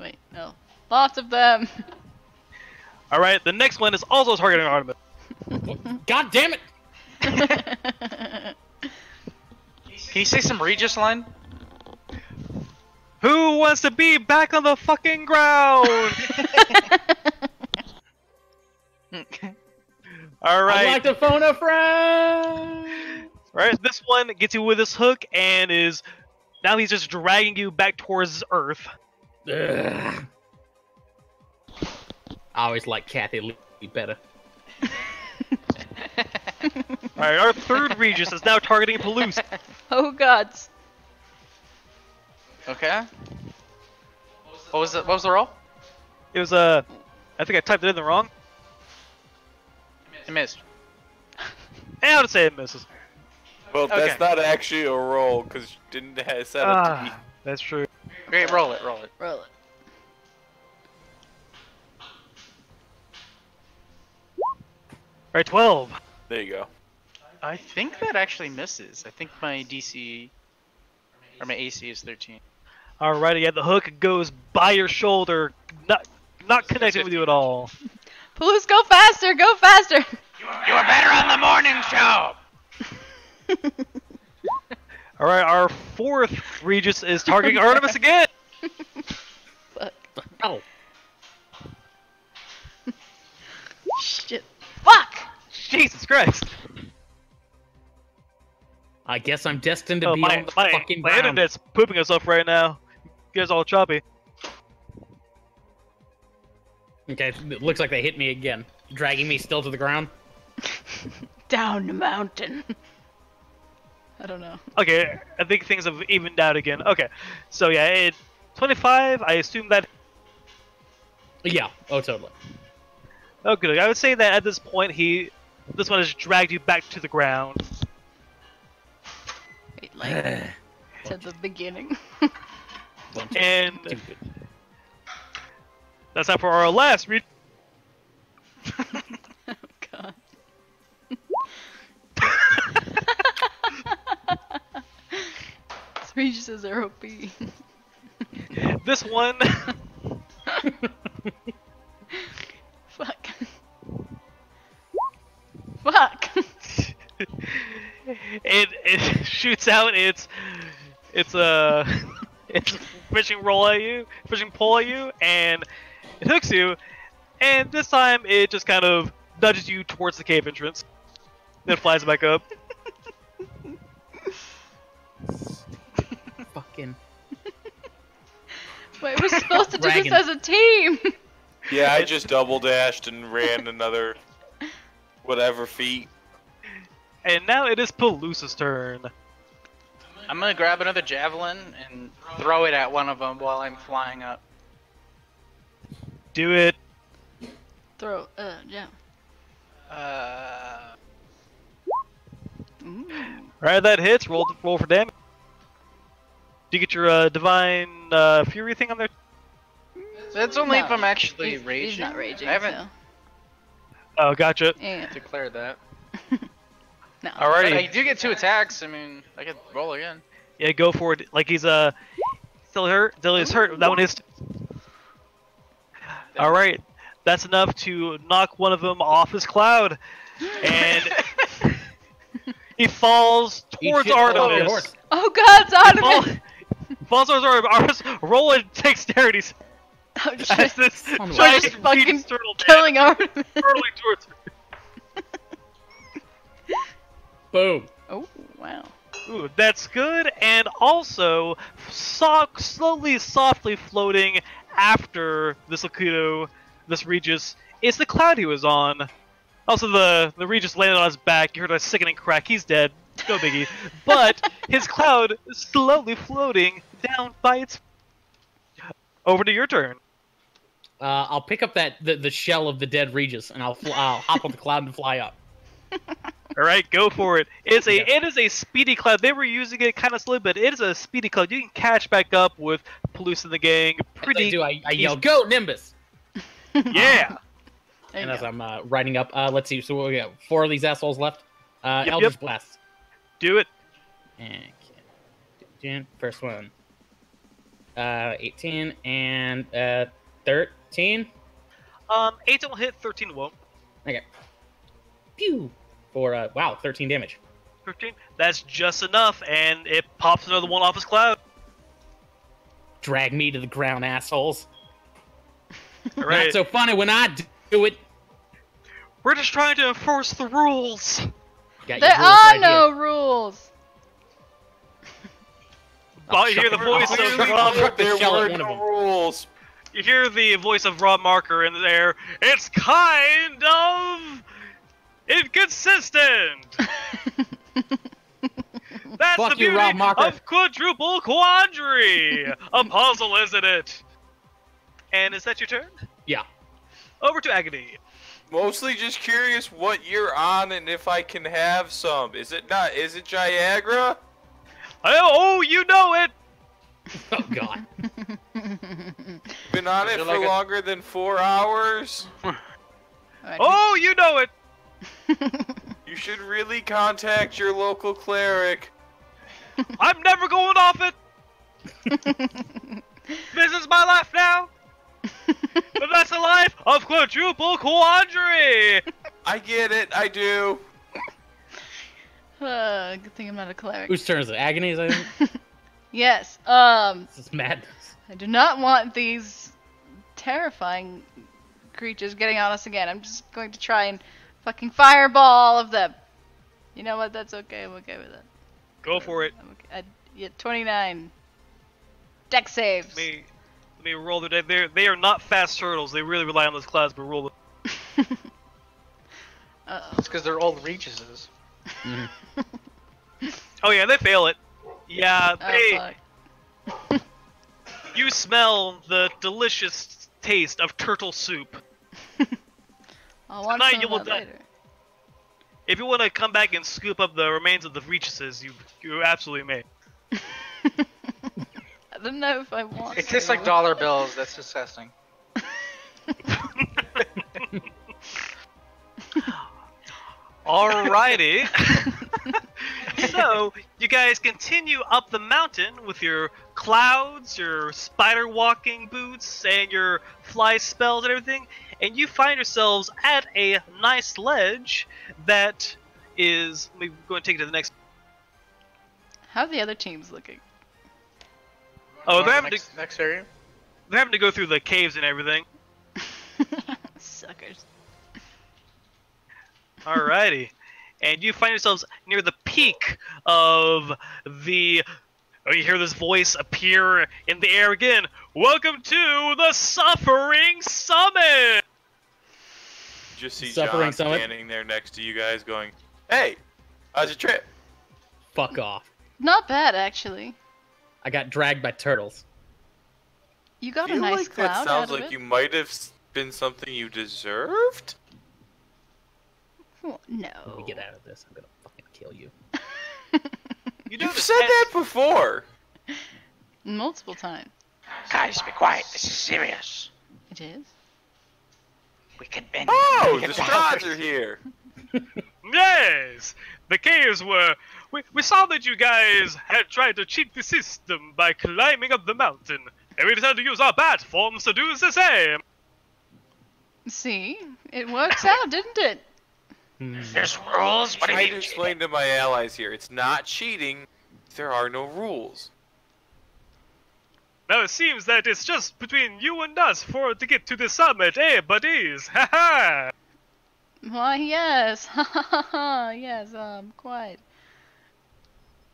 wait, no. Lots of them. Alright, the next one is also targeting Artemis. God damn it! Can you say some Regis line? Who wants to be back on the fucking ground? Alright. I'd like to phone a friend. alright, this one gets you with his hook and is now he's just dragging you back towards Earth. Ugh. I always like Kathie Lee better. Alright, our third Regis is now targeting Palouse. oh gods. Okay. What was the what was the roll? It was uh I think I typed it in the wrong. It missed. And I would say it misses. Well, that's not actually a roll because you didn't have set up to be. Ah, that's true. Great, roll it, roll it. Roll it. Alright, 12. There you go. I think that actually misses. I think my DC or my AC is 13. Alrighty, yeah, the hook goes by your shoulder, not not connecting with you at all. Palouse, go faster, go faster! You were better on the morning show. Alright, our fourth Regis is targeting Artemis again. Fuck. Oh, Shit. Fuck! Jesus Christ. I guess I'm destined to Oh, be my, on the my, fucking my ground. internet's pooping itself right now. You guys all choppy. Okay, it looks like they hit me again, dragging me still to the ground. Down the mountain. I don't know. Okay, I think things have evened out again. Okay, so yeah, it 25. I assume that. Yeah. Oh, totally. Oh, good. I would say that at this point, he, this one has dragged you back to the ground. Wait, like to the beginning. And that's not for our last Regis. Regis is ROP. This one, Fuck. Fuck. it it shoots out its its uh its fishing roll at you, fishing pole at you, and it hooks you. And this time, it just kind of nudges you towards the cave entrance. Then flies back up. Wait, we're supposed to do Dragon. this as a team. Yeah, I just double dashed and ran another whatever feet. And now it is Palouse's turn. I'm gonna grab another javelin and throw it at one of them while I'm flying up. Do it. Throw. Uh, yeah. Uh, Ooh. Right, that hits. Roll roll for damage. Do you get your uh, divine uh, fury thing on there? That's only No, if I'm actually he's, raging. He's not raging. I haven't So. Oh, gotcha. Yeah. declared that. No. Alrighty. But I do get two attacks. I mean, I could roll again. Yeah, go for it. Like he's uh still hurt. Still is hurt. That one is. All right, that's enough to knock one of them off his cloud, and he falls towards shit, fall off your Artemis. horse. Oh God, it's Fall, Artemis! Falls towards Artemis. Artemis, roll a dexterity. Oh As shit! this We're giant just fucking turtle Killing Artemis. hurtling towards her. Boom. Oh wow. Ooh, that's good, and also so- slowly, softly floating after this Lakitu, this Regis, is the cloud he was on. Also, the the Regis landed on his back. You heard a sickening crack. He's dead. No biggie. But his cloud is slowly floating down by its. Over to your turn. Uh, I'll pick up that the, the shell of the dead Regis, and I'll fl- I'll hop on the cloud and fly up. All right, go for it. It's a Yeah. it is a speedy cloud. They were using it kind of slow, but it is a speedy cloud. You can catch back up with Palouse and the gang. As I Pretty do, I, I yell, "Go Nimbus!" yeah. And as go. I'm uh, riding up, uh, let's see. So we got four of these assholes left. Uh, Yep, Eldritch yep. Blast. Do it. Okay. First one. Uh, 18 and uh, 13. Um, 8 will hit, 13 won't. Okay. Pew! For, uh, wow, 13 damage. 13. That's just enough, and it pops another one off his cloud. Drag me to the ground, assholes. All Not so funny when I do it. We're just trying to enforce the rules. Got There rules are right no rules. I'll Oh, you hear the voice of Rob. there shell were at one of no rules. You hear the voice of Rob Marker in there. It's kind of inconsistent. That's Fuck the you, beauty Rob Marker. of quadruple quandary. A puzzle, isn't it? And is that your turn? Yeah. Over to Agony. Mostly just curious what you're on and if I can have some. Is it not? Is it Viagra? Oh, oh, you know it. Oh, God. Been on it it for like a- longer than four hours? Oh, you know it. You should really contact your local cleric. I'm never going off it. this is my life now. but that's the life of quadruple quandary. I get it, I do. Uh, good thing I'm not a cleric. Whose turn is it? Agony's, I think? Yes. Um, This is madness. I do not want these terrifying creatures getting on us again. I'm just going to try and fucking fireball all of them. You know what? That's okay. I'm okay with that. Go for it. I'm okay. I, yeah, 29. Dex saves. Let me let me roll the they they are not fast turtles. They really rely on those clouds, but roll them. Uh-oh. It's because they're old mm-hmm. Regises. Oh yeah, they fail it. Yeah, Oh, they fuck. you smell the delicious taste of turtle soup. I'll want Tonight some you will die. later. If you want to come back and scoop up the remains of the Regises, you you absolutely may. I don't know if I want It tastes to. like dollar bills. That's disgusting. Alrighty. so you guys continue up the mountain with your clouds, your spider walking boots, and your fly spells and everything, and you find yourselves at a nice ledge that is. Let me go and take it to the next. How are the other teams looking? Oh, they're the having to next, next area. they're having to go through the caves and everything. Suckers. Alrighty. and you find yourselves near the peak of the. Oh, you hear this voice appear in the air again. Welcome to the Suffering Summit! Just see Suffering John Summit. standing there next to you guys going, Hey, how's your trip? Fuck off. Not bad, actually. I got dragged by turtles. You got a feel nice like cloud that out sounds of like it. you might have been something you deserved? No. When we get out of this, I'm gonna fucking kill you. you You've said that before. Multiple times. Guys, be quiet. This is serious. It is. We can bend. Oh, the can Strahds are here. Yes! The caves were. We, we saw that you guys had tried to cheat the system by climbing up the mountain, and we decided to use our bat forms to do the same. See, it works out, didn't it? Hmm. There's rules. What do Try you to mean? explain to my allies here. It's not cheating. There are no rules. Now it seems that it's just between you and us for to get to the summit, eh, buddies? Ha ha! Why, yes. Ha ha ha ha. Yes, um, quite.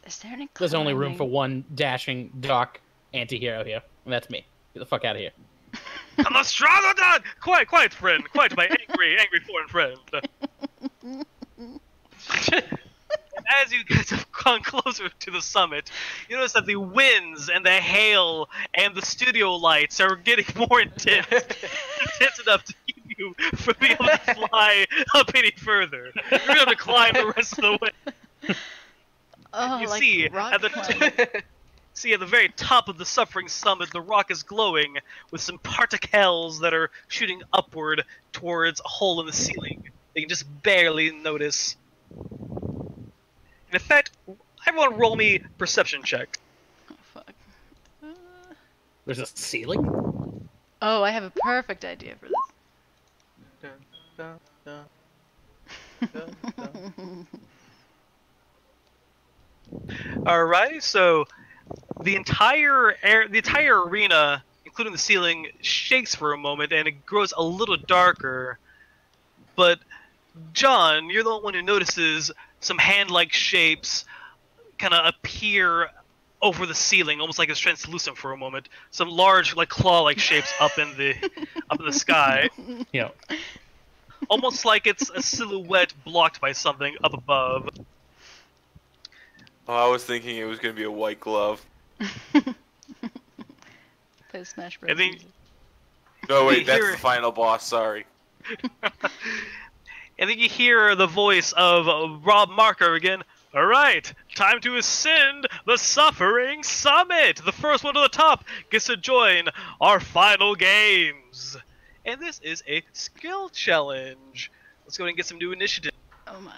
Is there any There's only room for one dashing dark anti-hero here, and that's me. Get the fuck out of here. I'm a stronger! Quiet, quiet, friend. Quiet, my angry, angry foreign friend. As you guys have gone closer to the summit, you notice that the winds and the hail and the studio lights are getting more intense. intense enough to keep you from being able to fly up any further. You're have to climb the rest of the way. Oh, you like see at the see at the very top of the suffering summit the rock is glowing with some particles that are shooting upward towards a hole in the ceiling they can just barely notice in effect everyone roll me perception check Oh, fuck. Uh, There's a ceiling. Oh, I have a perfect idea for this. Alrighty, so the entire air, the entire arena, including the ceiling, shakes for a moment and it grows a little darker. But John, you're the one who notices some hand-like shapes kind of appear over the ceiling, almost like it's translucent for a moment. Some large, like claw-like shapes up in the up in the sky, You know, almost like it's a silhouette blocked by something up above. Oh, I was thinking it was going to be a white glove. Play Smash Bros. And then- No, wait, that's the final boss. Sorry. And then you hear the voice of uh, Rob Marker again. All right, time to ascend the Suffering Summit. The first one to the top gets to join our final games. And this is a skill challenge. Let's go ahead and get some new initiative. Oh my.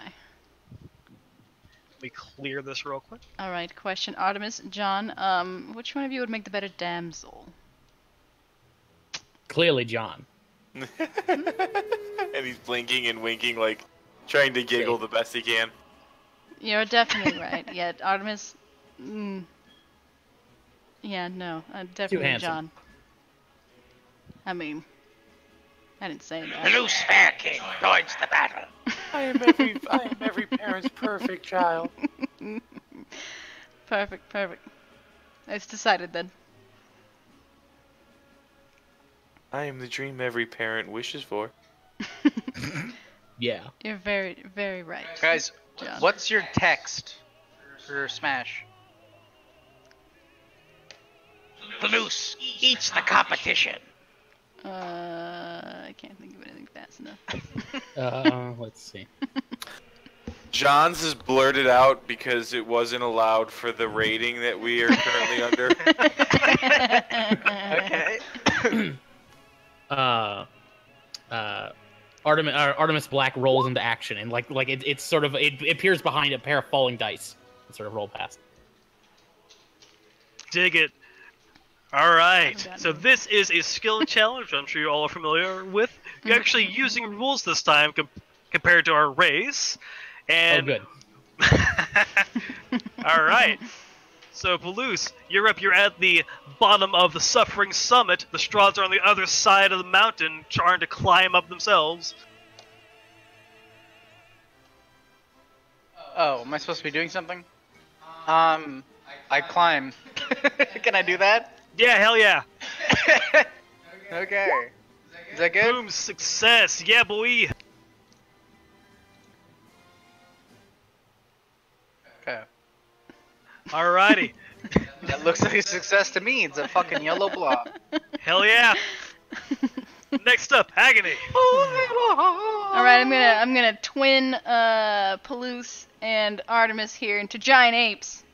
Let me clear this real quick. All right, question. Artemis, John, um, which one of you would make the better damsel? clearly John. and he's blinking and winking, like trying to giggle the best he can. You're definitely right. Yeah, Artemis. Mm, yeah, no, uh, definitely. John. I mean, I didn't say The that. loose fair king joins the battle. I am every I am every parent's perfect child. Perfect, perfect. It's decided then. I am the dream every parent wishes for. Yeah. You're very, very right. Guys, John. what's your text for Smash? The loose eats the competition. Uh, I can't think of anything fast enough. Uh, let's see. John's is blurted out because it wasn't allowed for the rating that we are currently under. Okay. Uh, uh, Artemis, uh, Artemis Black rolls into action, and like like it, it's sort of it, it appears behind a pair of falling dice, and sort of roll past. Dig it. All right. So this is a skill challenge. I'm sure you all are familiar with. You're actually using rules this time com- compared to our race. Oh, And good. All right. So, Palouse, you're up. You're at the bottom of the Suffering Summit. The Strahds are on the other side of the mountain, trying to climb up themselves. Oh, am I supposed to be doing something? Um, I climb. Can I do that? Yeah, hell yeah. okay. Is that good? Boom, success. Yeah, boy. Okay. Alrighty. That looks like a success to me. It's a fucking yellow blob. hell yeah. Next up, Agony. All right, I'm gonna I'm gonna twin uh Palouse and Artemis here into giant apes.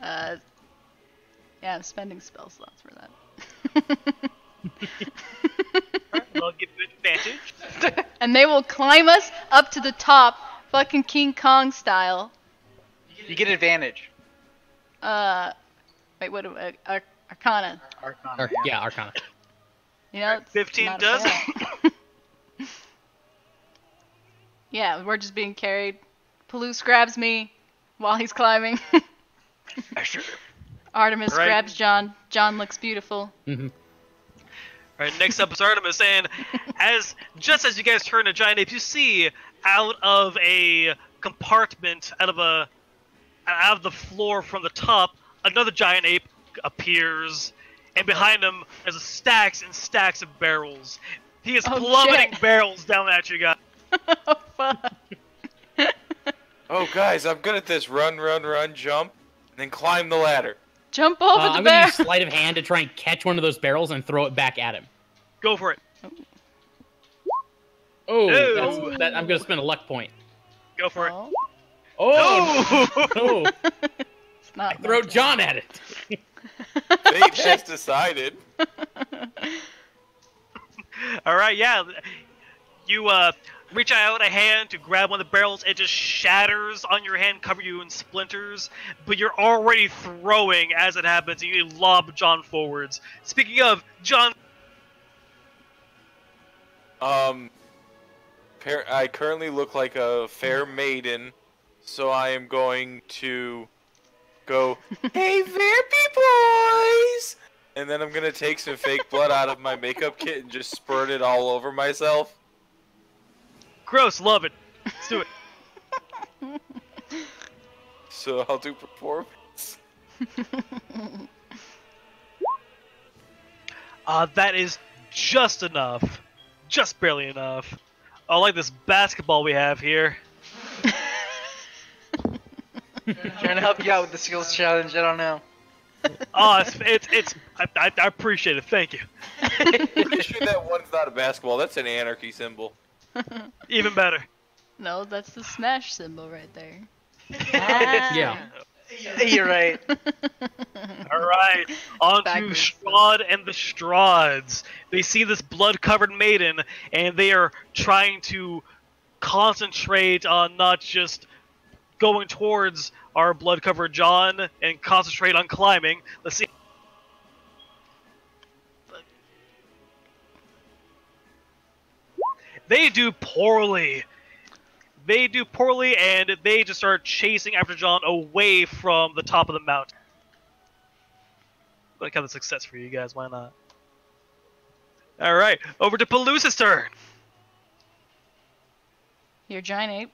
Uh, yeah, I'm spending spell slots for that. I'll give you advantage. and they will climb us up to the top, fucking King Kong style. You get advantage. Uh, wait, what? do I- Ar- Arcana. Arcana. Or, yeah, Arcana. You know, 15 does fail. yeah, we're just being carried. Palouse grabs me while he's climbing. sure. Artemis Right. grabs John. John looks beautiful. hmm Alright, next up is Artemis, and as just as you guys turn to giant ape, you see out of a compartment, out of a out of the floor from the top, another giant ape appears, and behind him there's stacks and stacks of barrels. He is Oh, plummeting shit. barrels down at you guys. oh fuck. Oh, guys, I'm good at this. Run, run, run, jump, and then climb the ladder. Jump over Uh, the I'm bear. gonna use sleight of hand to try and catch one of those barrels and throw it back at him. Go for it. Oh, Ew. that's, that, I'm gonna spend a luck point. Go for it. Oh, Oh, no. it's not throw. John at it. Fate just decided. All right, yeah. You uh, reach out a hand to grab one of the barrels. It just shatters on your hand, cover you in splinters. But you're already throwing as it happens. and You lob John forwards. Speaking of John, Um, I currently look like a fair maiden, so I am going to go, "Hey, vampy boys!" And then I'm gonna take some fake blood out of my makeup kit and just spurt it all over myself. gross, love it. Let's do it. So I'll do performance. Uh, that is just enough, just barely enough. I like this basketball we have here. Trying to help you out with the skills challenge. I don't know. Oh, it's it's, it's I, I, I appreciate it. Thank you. Pretty sure that one's not a basketball. That's an anarchy symbol. Even better. No, that's the smash symbol right there. Ah. Yeah. You're right. All right, on to Backwards. Strahd and the Strahds. They see this blood-covered maiden, and they are trying to concentrate on not just going towards our blood-covered John and concentrate on climbing. Let's see. They do poorly. They do poorly, and they just start chasing after John away from the top of the mountain. Like kind of success for you guys, why not? All right, over to Palouse's turn. Your giant ape.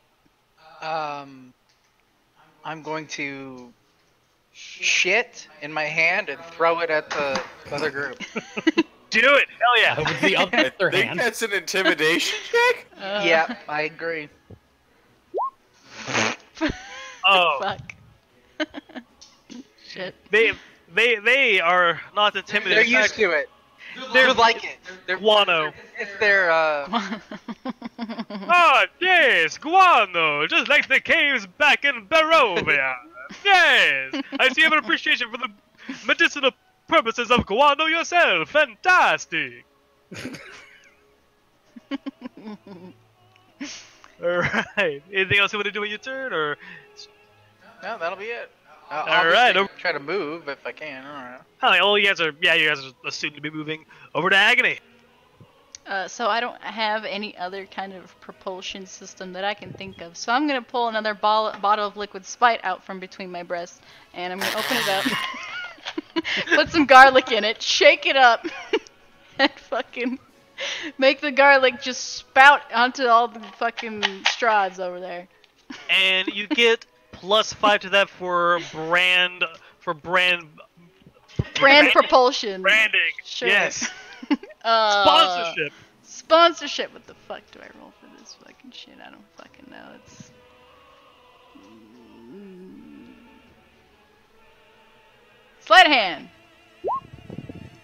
Um, I'm going to shit in my hand and throw it at the other group. Do it, hell yeah! With the I other think hand. that's an intimidation check. Uh, yeah, I agree. Oh, Fuck. Shit. they they they are not intimidated. They're used to it. They're They like it. They're, guano. it's their uh. Ah, yes, guano, just like the caves back in Barovia. yes, I see you have an appreciation for the medicinal purposes of guano yourself. Fantastic. All right. Anything else you want to do on your turn, or No, that'll be it. All I'll right, just try to move if I can. I don't know. oh, oh, you guys are yeah, you guys are assumed to be moving over to Agony. Uh, so I don't have any other kind of propulsion system that I can think of. So I'm gonna pull another ball, bottle of liquid spite out from between my breasts, and I'm gonna open it up, put some garlic in it, shake it up, and fucking make the garlic just spout onto all the fucking Strahds over there. and you get plus five to that for brand for brand Brand propulsion. branding. Sure. Yes, Uh, sponsorship. Sponsorship. What the fuck do I roll for this fucking shit? I don't fucking know. It's. Sleight hand.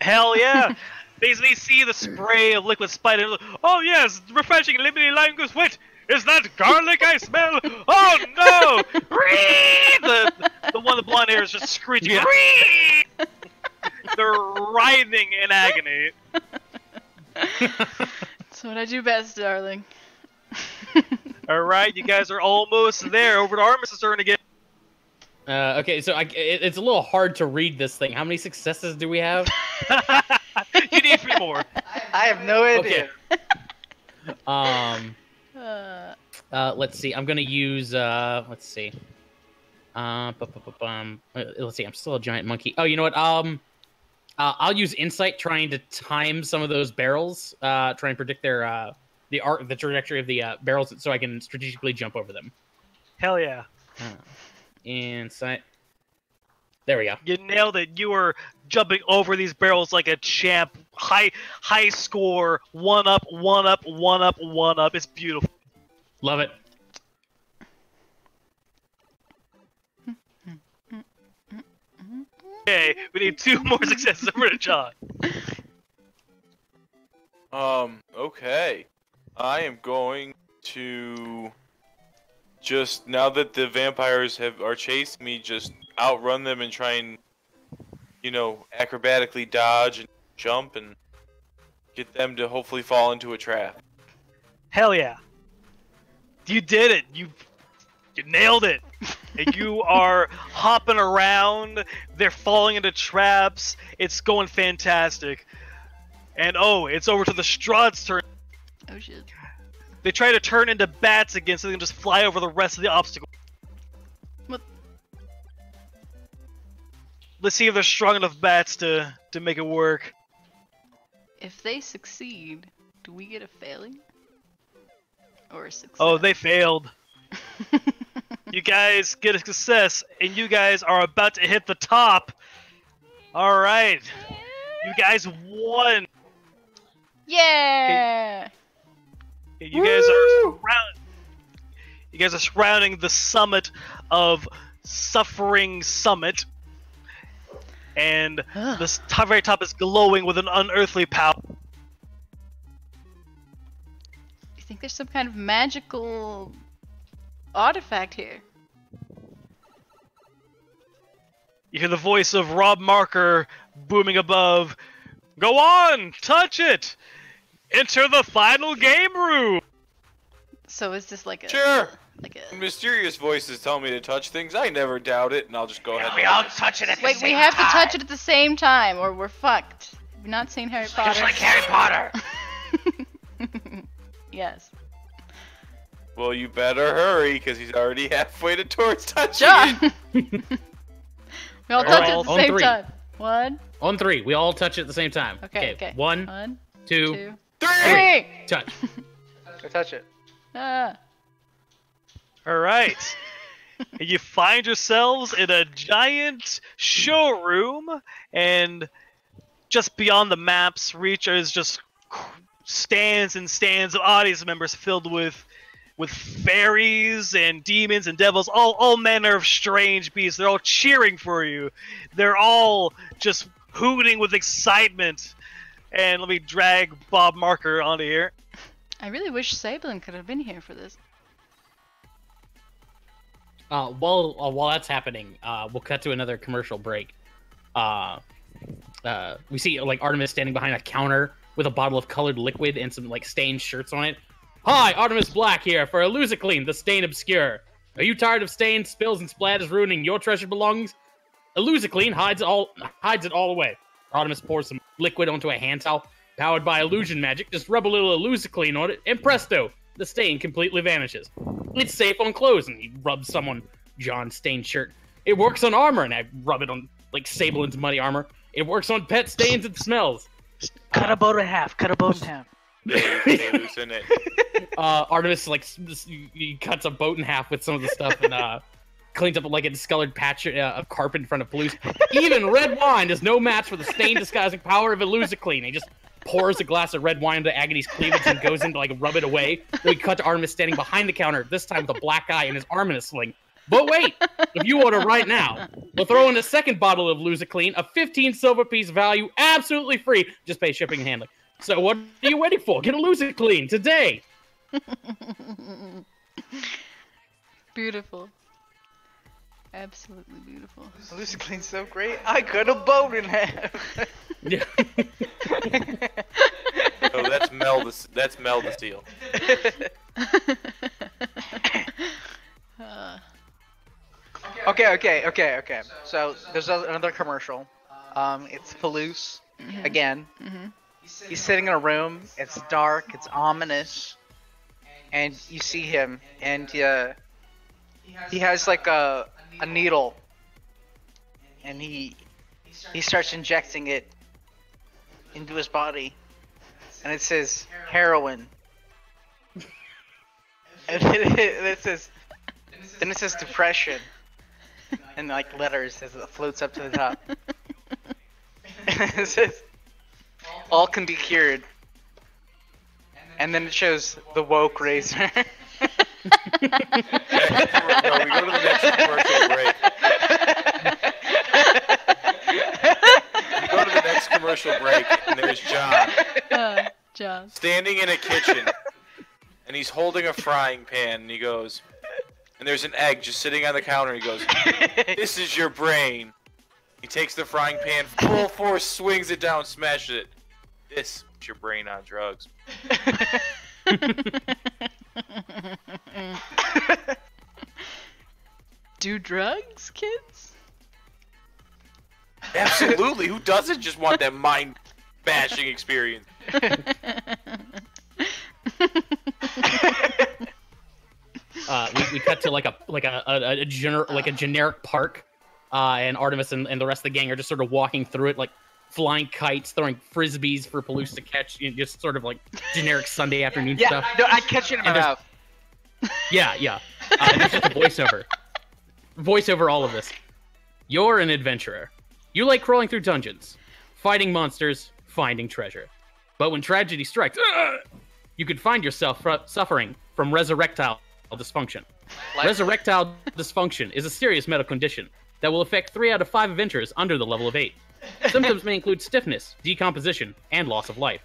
Hell yeah! they, they see the spray of liquid spider. Oh yes, refreshing, limited language. Wait, is that garlic I smell? Oh no! the, the the one with the blonde hair is just screeching. Yeah. They're writhing in agony. That's what I do best, darling. All right, you guys are almost there. Over to Artemis's turn again. Uh, okay, so I, it, it's a little hard to read this thing. How many successes do we have? you need three more. I have no idea. Okay. Um, Uh, uh, let's see. I'm gonna use. Uh, let's see. Uh, bu- bu- bu- bum. Uh, let's see. I'm still a giant monkey. Oh, you know what? Um, uh, I'll use insight, trying to time some of those barrels. Uh, try and predict their uh, the art, the trajectory of the uh, barrels, so I can strategically jump over them. Hell yeah. Uh, insight. There we go. You nailed it. You were jumping over these barrels like a champ. High high score. One up, one up, one up, one up. It's beautiful. Love it. Okay, we need two more successes over to John. Um, okay. I am going to just now that the vampires have are chasing me, just outrun them and try and you know, acrobatically dodge and jump and get them to hopefully fall into a trap. Hell yeah. You did it. You you nailed it. and you are hopping around. They're falling into traps. It's going fantastic. And oh, it's over to the Strahd's turn. oh shit. They try to turn into bats again so they can just fly over the rest of the obstacle. What? Let's see if they're strong enough bats to to make it work. If they succeed, do we get a failing? Or a oh, success? Oh, they failed. You guys get a success, and you guys are about to hit the top. All right, you guys won. Yeah! You guys are surround- You guys are surrounding the summit of Suffering Summit, and the top, very top is glowing with an unearthly power. You think there's some kind of magical artifact here? You hear the voice of Rob Marker booming above. Go on, touch it. Enter the final game room. So is this like a Sure. like a Mysterious voices tell me to touch things. I never doubt it, and I'll just go ahead. We and all touch it at the Wait, same we have time. to touch it at the same time or we're fucked. Have you not seen Harry Potter? Just like Harry Potter. yes. Well, you better hurry, because he's already halfway to towards touching it. John! we all touch it at the on same three. time. One, On three, we all touch it at the same time. Okay, okay. One, one, two, two, Three! three! touch. Go touch it. Ah. All right. you find yourselves in a giant showroom, and just beyond the map's reach is just stands and stands of audience members filled with with fairies and demons and devils, all all manner of strange beasts. They're all cheering for you. They're all just hooting with excitement. And let me drag Bob Marker onto here. I really wish Sablin could have been here for this. Uh, while uh, while that's happening, uh, we'll cut to another commercial break. Uh, uh, we see like Artemis standing behind a counter with a bottle of colored liquid and some like stained shirts on it. Hi, Artemis Black here for Illusiclean, the Stain Obscure. Are you tired of stains, spills, and splatters ruining your treasured belongings? Illusiclean hides it all hides it all away. Artemis pours some liquid onto a hand towel, powered by illusion magic. Just rub a little Illusiclean on it, and presto, the stain completely vanishes. It's safe on clothes, and he rubs some on John's stained shirt. It works on armor, and I rub it on like Sablin's muddy armor. It works on pet stains and smells. Cut a boat in half. Cut a boat in half. Loosen it. uh, Artemis like s- s- he cuts a boat in half with some of the stuff and uh, cleans up like a discolored patch uh, of carpet in front of Palouse. Even red wine is no match for the stain disguising power of Illusiclean. He just pours a glass of red wine into Agony's cleavage and goes in to like rub it away. Then we cut to Artemis standing behind the counter, this time with a black eye and his arm in a sling. But wait, if you order right now, we'll throw in a second bottle of Lusiclean, a 15 silver piece value, absolutely free. Just pay shipping and handling. So what are you waiting for? Get a loser clean today. Beautiful. Absolutely beautiful. Lucy clean's so great. I cut a boat in half. Yeah. Oh, that's Mel. The, that's Mel the Steel. Uh, okay, okay, okay, okay. So there's another commercial. Um, it's Palouse again. mhm. He's sitting in a room. It's dark. It's ominous. And you see him, and uh, he has like a a needle, and he he starts injecting it into his body, and it says heroin. and then it, says then it says depression, and like letters as it floats up to the top. it says all can be cured. And then it shows the woke razor. no, we go to the next commercial break. We go to the next commercial break, and there's John uh, John. standing in a kitchen, and he's holding a frying pan, and he goes, and there's an egg just sitting on the counter. He goes, "This is your brain." He takes the frying pan, full force, swings it down, smashes it. This is your brain on drugs. Do drugs, kids? Absolutely. Who doesn't just want that mind bashing experience? uh, we, we cut to like a like a a, a gener- like a generic park, uh, and Artemis and, and the rest of the gang are just sort of walking through it, like flying kites, throwing frisbees for Palouse to catch, you know, just sort of like generic Sunday afternoon yeah, stuff. no, I catch it in my mouth. Yeah, yeah. Uh, and there's just a voiceover. Voiceover all of this. You're an adventurer. You like crawling through dungeons, fighting monsters, finding treasure. But when tragedy strikes, you could find yourself fr- suffering from resurrectile dysfunction. Like- Resurrectile dysfunction is a serious medical condition that will affect three out of five adventurers under the level of eight. Symptoms may include stiffness, decomposition, and loss of life.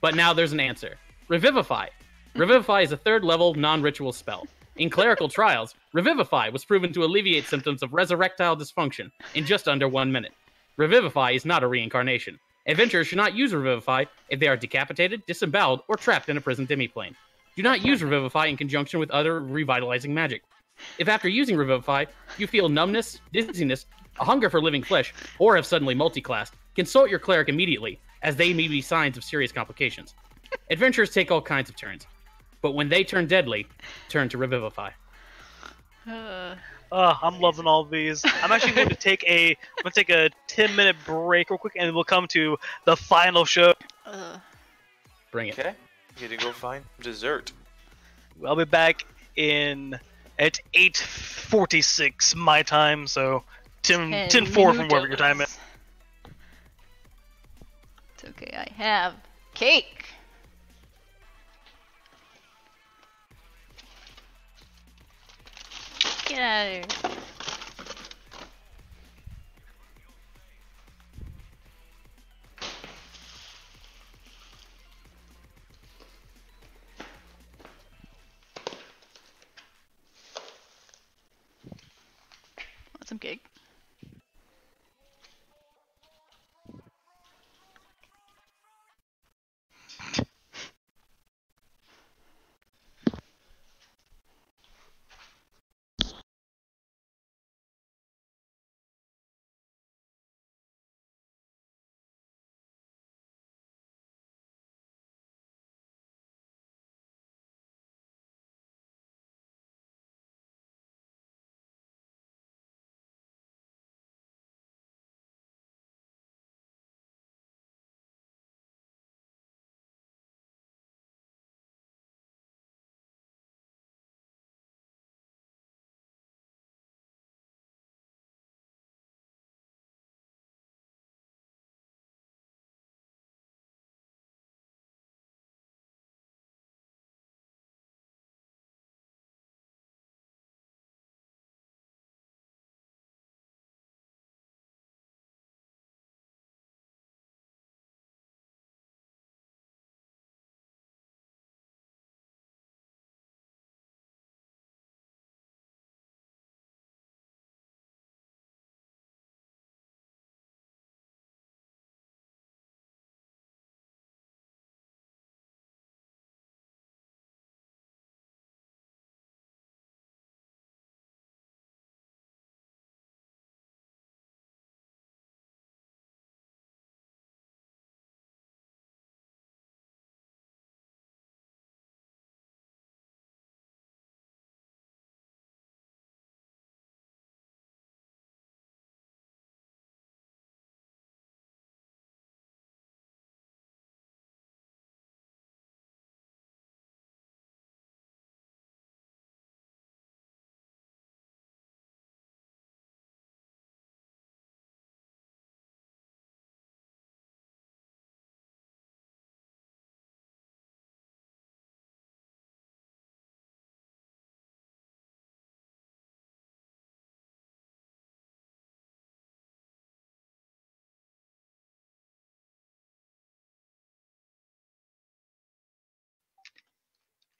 But now there's an answer Revivify. Revivify is a third level non ritual spell. In clerical trials, Revivify was proven to alleviate symptoms of resurrectile dysfunction in just under one minute. Revivify is not a reincarnation. Adventurers should not use Revivify if they are decapitated, disemboweled, or trapped in a prison demiplane. Do not use Revivify in conjunction with other revitalizing magic. If after using Revivify, you feel numbness, dizziness, a hunger for living flesh, or have suddenly multiclassed, consult your cleric immediately, as they may be signs of serious complications. Adventurers take all kinds of turns, but when they turn deadly, turn to Revivify. Uh, Uh, I'm loving all these. I'm actually going to take a I'm going to take a 10 minute break real quick, and we'll come to the final show. uh, Bring it. Okay. You to go find dessert. I'll be back in at 8:46 my time, so 10 ten 4 from wherever your time is. It's okay, I have cake. Get out of here. Want some cake?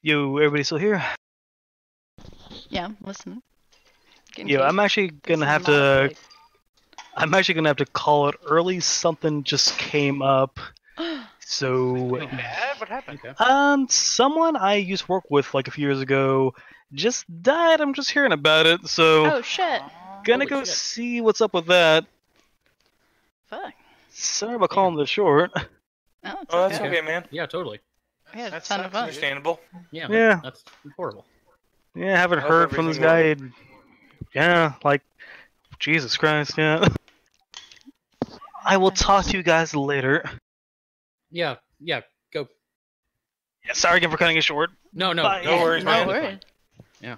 Yo, everybody still here? Yeah, I'm listening. In Yo, I'm actually gonna have to. place. I'm actually gonna have to call it early. Something just came up. So, Bad? What happened? Um, someone I used to work with like a few years ago just died. I'm just hearing about it. So, oh shit! gonna holy go shit. see what's up with that. Fuck. Sorry about calling this short. Oh, Oh, that's okay. okay, man. Yeah, totally. We had a ton of sucks, fun. Understandable. Yeah. Yeah. That's horrible. Yeah, I haven't I heard from this guy. everything in- Yeah, like Jesus Christ. Yeah. I will talk to you guys later. Yeah. Yeah. Go. Yeah, sorry again for cutting it short. No. No. Bye. No worries, no man. worries. Yeah.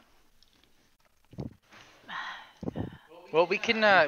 Well, we can uh,